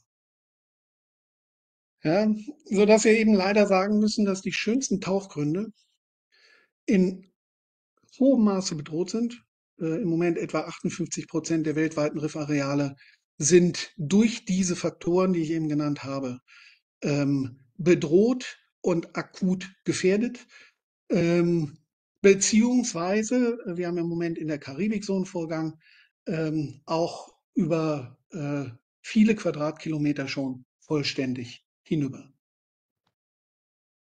Ja, so dass wir eben leider sagen müssen, dass die schönsten Tauchgründe in hohem Maße bedroht sind. Äh, Im Moment etwa 58 Prozent der weltweiten Riffareale sind durch diese Faktoren, die ich eben genannt habe, ähm, bedroht und akut gefährdet. Ähm, beziehungsweise, äh, wir haben im Moment in der Karibik so einen Vorgang, ähm, auch über äh, viele Quadratkilometer schon vollständig hinüber.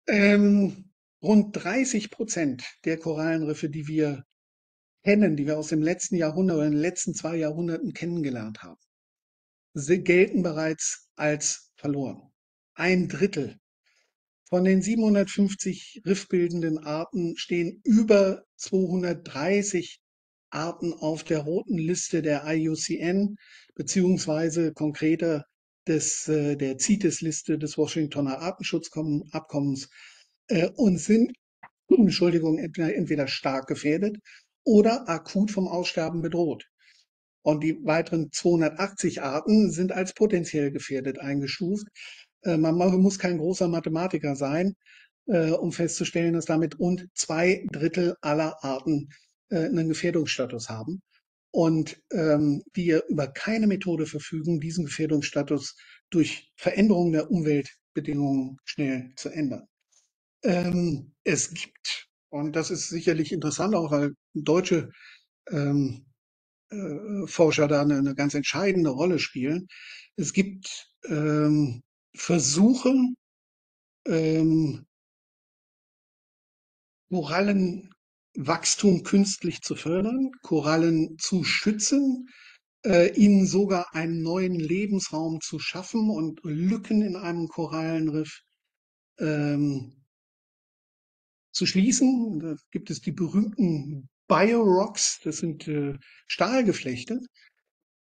Ähm, rund 30 Prozent der Korallenriffe, die wir kennen, die wir aus dem letzten Jahrhundert oder in den letzten zwei Jahrhunderten kennengelernt haben, gelten bereits als verloren. Ein Drittel von den 750 riffbildenden Arten stehen über 230 Arten auf der roten Liste der IUCN, beziehungsweise konkreter des, äh, der CITES-Liste des Washingtoner Artenschutzabkommens äh, und sind, Entschuldigung, entweder stark gefährdet oder akut vom Aussterben bedroht. Und die weiteren 280 Arten sind als potenziell gefährdet eingestuft. Äh, man muss kein großer Mathematiker sein, äh, um festzustellen, dass damit rund zwei Drittel aller Arten äh, einen Gefährdungsstatus haben und ähm, wir über keine Methode verfügen, diesen Gefährdungsstatus durch Veränderungen der Umweltbedingungen schnell zu ändern. Ähm, es gibt, und das ist sicherlich interessant, auch weil deutsche ähm, äh, Forscher da eine, eine, ganz entscheidende Rolle spielen. Es gibt ähm, Versuche, ähm, Korallenwachstum künstlich zu fördern, Korallen zu schützen, äh, ihnen sogar einen neuen Lebensraum zu schaffen und Lücken in einem Korallenriff ähm, zu schließen. Da gibt es die berühmten Biorocks, das sind äh, Stahlgeflechte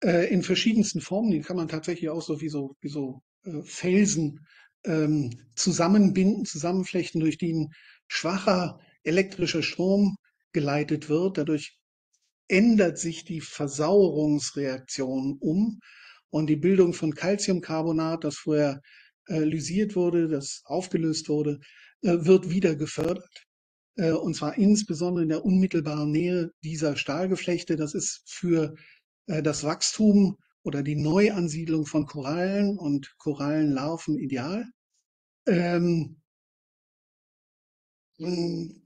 äh, in verschiedensten Formen. Die kann man tatsächlich auch so wie so, wie so äh, Felsen ähm, zusammenbinden, zusammenflechten, durch die ein schwacher elektrischer Strom geleitet wird. Dadurch ändert sich die Versauerungsreaktion um und die Bildung von Calciumcarbonat, das vorher äh, lysiert wurde, das aufgelöst wurde, äh, wird wieder gefördert. Äh, und zwar insbesondere in der unmittelbaren Nähe dieser Stahlgeflechte. Das ist für äh, das Wachstum oder die Neuansiedlung von Korallen und Korallenlarven ideal. Ähm,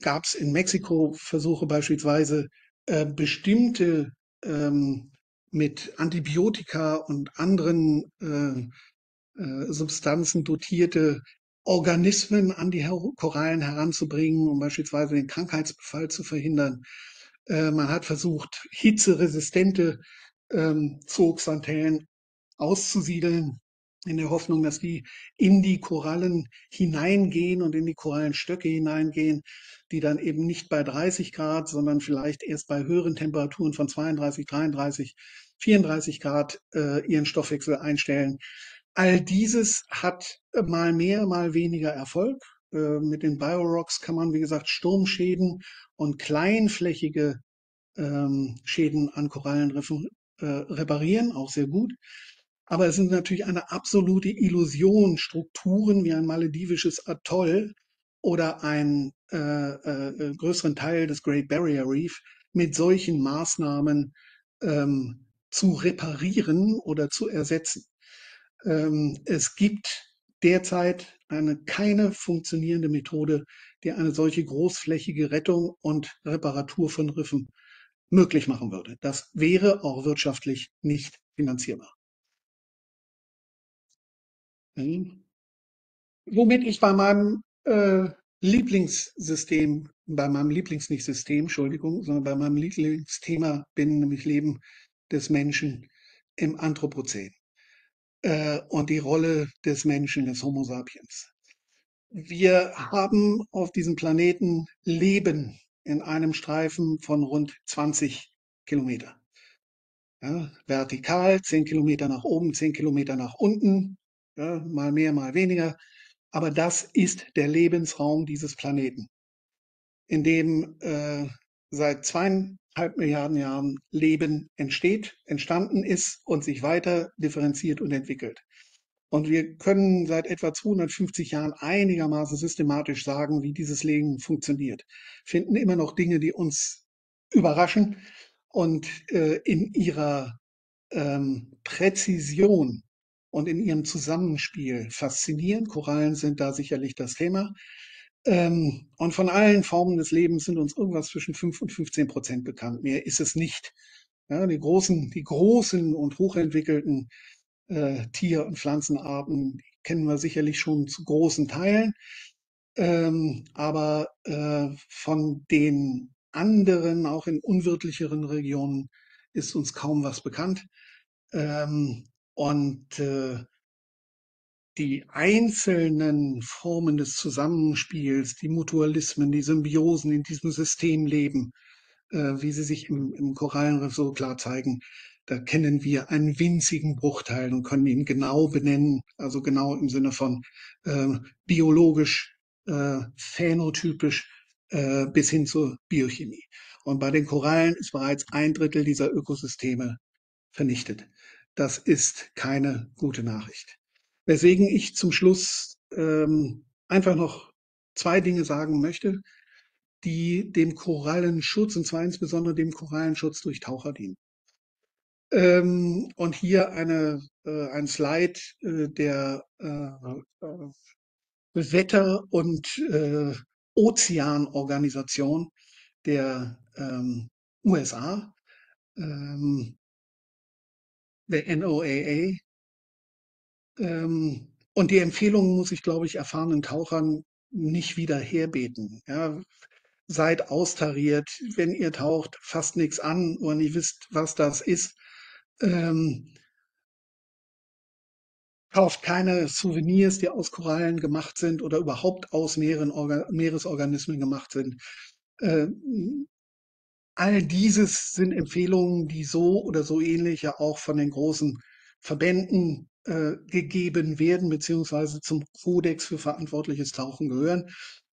gab es in Mexiko Versuche beispielsweise äh, bestimmte ähm, mit Antibiotika und anderen äh, äh, Substanzen dotierte Organismen an die Korallen heranzubringen, um beispielsweise den Krankheitsbefall zu verhindern. Äh, man hat versucht, hitzeresistente ähm, Zooxanthellen auszusiedeln, in der Hoffnung, dass die in die Korallen hineingehen und in die Korallenstöcke hineingehen, die dann eben nicht bei 30 Grad, sondern vielleicht erst bei höheren Temperaturen von 32, 33, 34 Grad äh, ihren Stoffwechsel einstellen. All dieses hat mal mehr, mal weniger Erfolg. Äh, mit den Biorocks kann man, wie gesagt, Sturmschäden und kleinflächige ähm, Schäden an Korallenriffen äh, reparieren, auch sehr gut. Aber es sind natürlich eine absolute Illusion, Strukturen wie ein maledivisches Atoll oder einen äh, äh, größeren Teil des Great Barrier Reef mit solchen Maßnahmen ähm, zu reparieren oder zu ersetzen. Ähm, es gibt derzeit eine, keine funktionierende Methode, die eine solche großflächige Rettung und Reparatur von Riffen möglich machen würde. Das wäre auch wirtschaftlich nicht finanzierbar. Mhm. Womit ich bei meinem äh, Lieblingssystem, bei meinem Lieblings nicht System, Entschuldigung, sondern bei meinem Lieblingsthema bin, nämlich Leben des Menschen im Anthropozän äh, und die Rolle des Menschen, des Homo sapiens. Wir haben auf diesem Planeten Leben in einem Streifen von rund 20 Kilometer. Ja, vertikal 10 Kilometer nach oben, 10 Kilometer nach unten, ja, mal mehr, mal weniger. Aber das ist der Lebensraum dieses Planeten, in dem äh, seit zweieinhalb Milliarden Jahren Leben entsteht, entstanden ist und sich weiter differenziert und entwickelt. Und wir können seit etwa 250 Jahren einigermaßen systematisch sagen, wie dieses Leben funktioniert. Finden immer noch Dinge, die uns überraschen und äh, in ihrer ähm, Präzision und in ihrem Zusammenspiel faszinieren. Korallen sind da sicherlich das Thema. Ähm, und von allen Formen des Lebens sind uns irgendwas zwischen 5 und 15 Prozent bekannt. Mehr ist es nicht. Ja, die großen, die großen und hochentwickelten äh, Tier- und Pflanzenarten kennen wir sicherlich schon zu großen Teilen. Ähm, aber äh, von den anderen, auch in unwirtlicheren Regionen, ist uns kaum was bekannt. Ähm, und äh, die einzelnen Formen des Zusammenspiels, die Mutualismen, die Symbiosen in diesem System leben, äh, wie sie sich im, im Korallenriff so klar zeigen, da kennen wir einen winzigen Bruchteil und können ihn genau benennen, also genau im Sinne von äh, biologisch, äh, phänotypisch äh, bis hin zur Biochemie. Und bei den Korallen ist bereits ein Drittel dieser Ökosysteme vernichtet. Das ist keine gute Nachricht. Weswegen ich zum Schluss ähm, einfach noch zwei Dinge sagen möchte, die dem Korallenschutz, und zwar insbesondere dem Korallenschutz durch Taucher dienen. Ähm, und hier eine, äh, ein Slide äh, der äh, äh Wetter- und äh, Ozeanorganisation der ähm, USA, ähm, der NOAA. Ähm, und die Empfehlungen muss ich, glaube ich, erfahrenen Tauchern nicht wieder herbeten. Ja, seid austariert, wenn ihr taucht, fasst nichts an und ihr wisst, was das ist. Ähm, kauft keine Souvenirs, die aus Korallen gemacht sind oder überhaupt aus Meeresorganismen gemacht sind. Äh, all dieses sind Empfehlungen, die so oder so ähnlich ja auch von den großen Verbänden äh, gegeben werden, beziehungsweise zum Kodex für verantwortliches Tauchen gehören.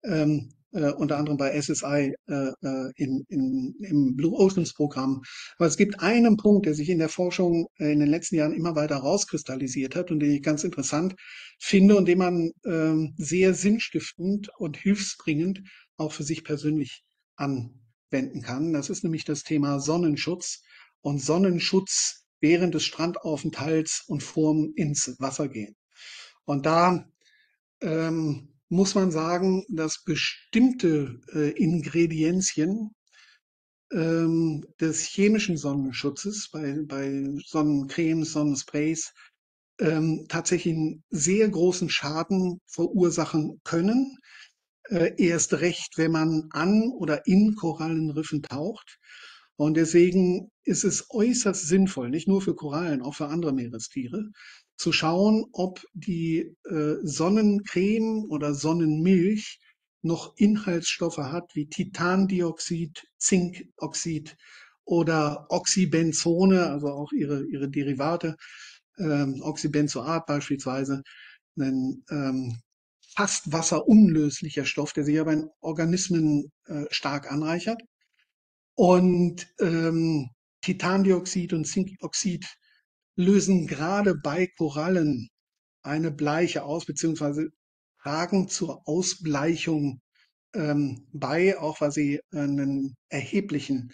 Ähm, äh, unter anderem bei SSI äh, äh, in, in, im Blue Oceans Programm. Aber es gibt einen Punkt, der sich in der Forschung äh, in den letzten Jahren immer weiter rauskristallisiert hat und den ich ganz interessant finde und den man äh, sehr sinnstiftend und hilfsbringend auch für sich persönlich anwenden kann. Das ist nämlich das Thema Sonnenschutz und Sonnenschutz während des Strandaufenthalts und vorm ins Wasser gehen. Und da ähm, muss man sagen, dass bestimmte äh, Ingredienzien ähm, des chemischen Sonnenschutzes bei, bei Sonnencremes, Sonnensprays ähm, tatsächlich einen sehr großen Schaden verursachen können. Äh, erst recht, wenn man an oder in Korallenriffen taucht. Und deswegen ist es äußerst sinnvoll, nicht nur für Korallen, auch für andere Meerestiere, zu schauen, ob die äh, Sonnencreme oder Sonnenmilch noch Inhaltsstoffe hat wie Titandioxid, Zinkoxid oder Oxybenzone, also auch ihre, ihre Derivate, ähm, Oxybenzoat beispielsweise, ein ähm, fast wasserunlöslicher Stoff, der sich aber in Organismen äh, stark anreichert. Und ähm, Titandioxid und Zinkoxid lösen gerade bei Korallen eine Bleiche aus, beziehungsweise tragen zur Ausbleichung ähm, bei, auch weil sie einen erheblichen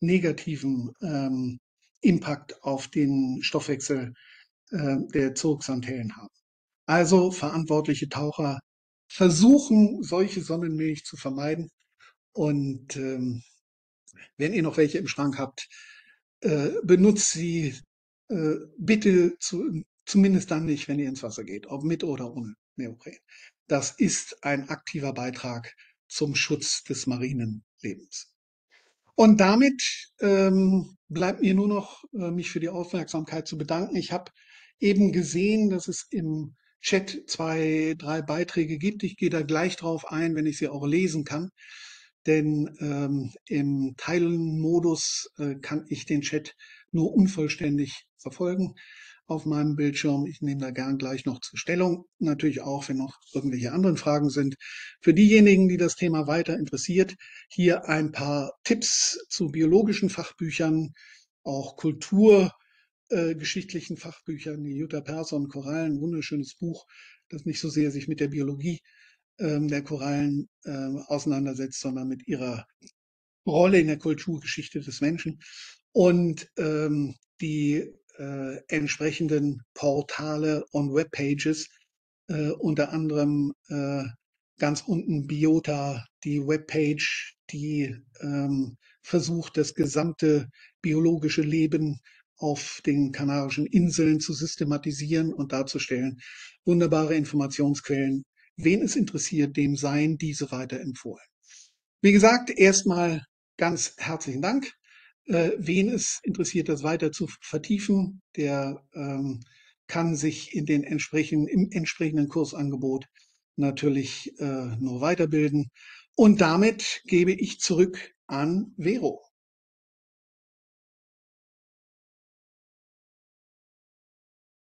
negativen ähm, Impact auf den Stoffwechsel äh, der Zooxanthellen haben. Also verantwortliche Taucher versuchen, solche Sonnenmilch zu vermeiden. Und ähm, wenn ihr noch welche im Schrank habt, äh, benutzt sie äh, bitte zu, zumindest dann nicht, wenn ihr ins Wasser geht, ob mit oder ohne Neopren. Das ist ein aktiver Beitrag zum Schutz des marinen Lebens. Und damit ähm, bleibt mir nur noch, äh, mich für die Aufmerksamkeit zu bedanken. Ich habe eben gesehen, dass es im Chat zwei, drei Beiträge gibt. Ich gehe da gleich drauf ein, wenn ich sie auch lesen kann. denn ähm, im Teilen-Modus äh, kann ich den Chat nur unvollständig verfolgen auf meinem Bildschirm. Ich nehme da gern gleich noch zur Stellung. Natürlich auch, wenn noch irgendwelche anderen Fragen sind. Für diejenigen, die das Thema weiter interessiert, hier ein paar Tipps zu biologischen Fachbüchern, auch kulturgeschichtlichen äh, Fachbüchern. Die Jutta Persson, Korallen, wunderschönes Buch, das nicht so sehr sich mit der Biologie ähm, der Korallen äh, auseinandersetzt, sondern mit ihrer Rolle in der Kulturgeschichte des Menschen. Und ähm, die äh, entsprechenden Portale und Webpages, äh, unter anderem äh, ganz unten Biota, die Webpage, die ähm, versucht, das gesamte biologische Leben auf den Kanarischen Inseln zu systematisieren und darzustellen. Wunderbare Informationsquellen. Wen es interessiert, dem seien diese weiterempfohlen. Wie gesagt, erstmal ganz herzlichen Dank. Äh, wen es interessiert, das weiter zu vertiefen, der ähm, kann sich in den entsprechenden, im entsprechenden Kursangebot natürlich äh, nur weiterbilden. Und damit gebe ich zurück an Vero.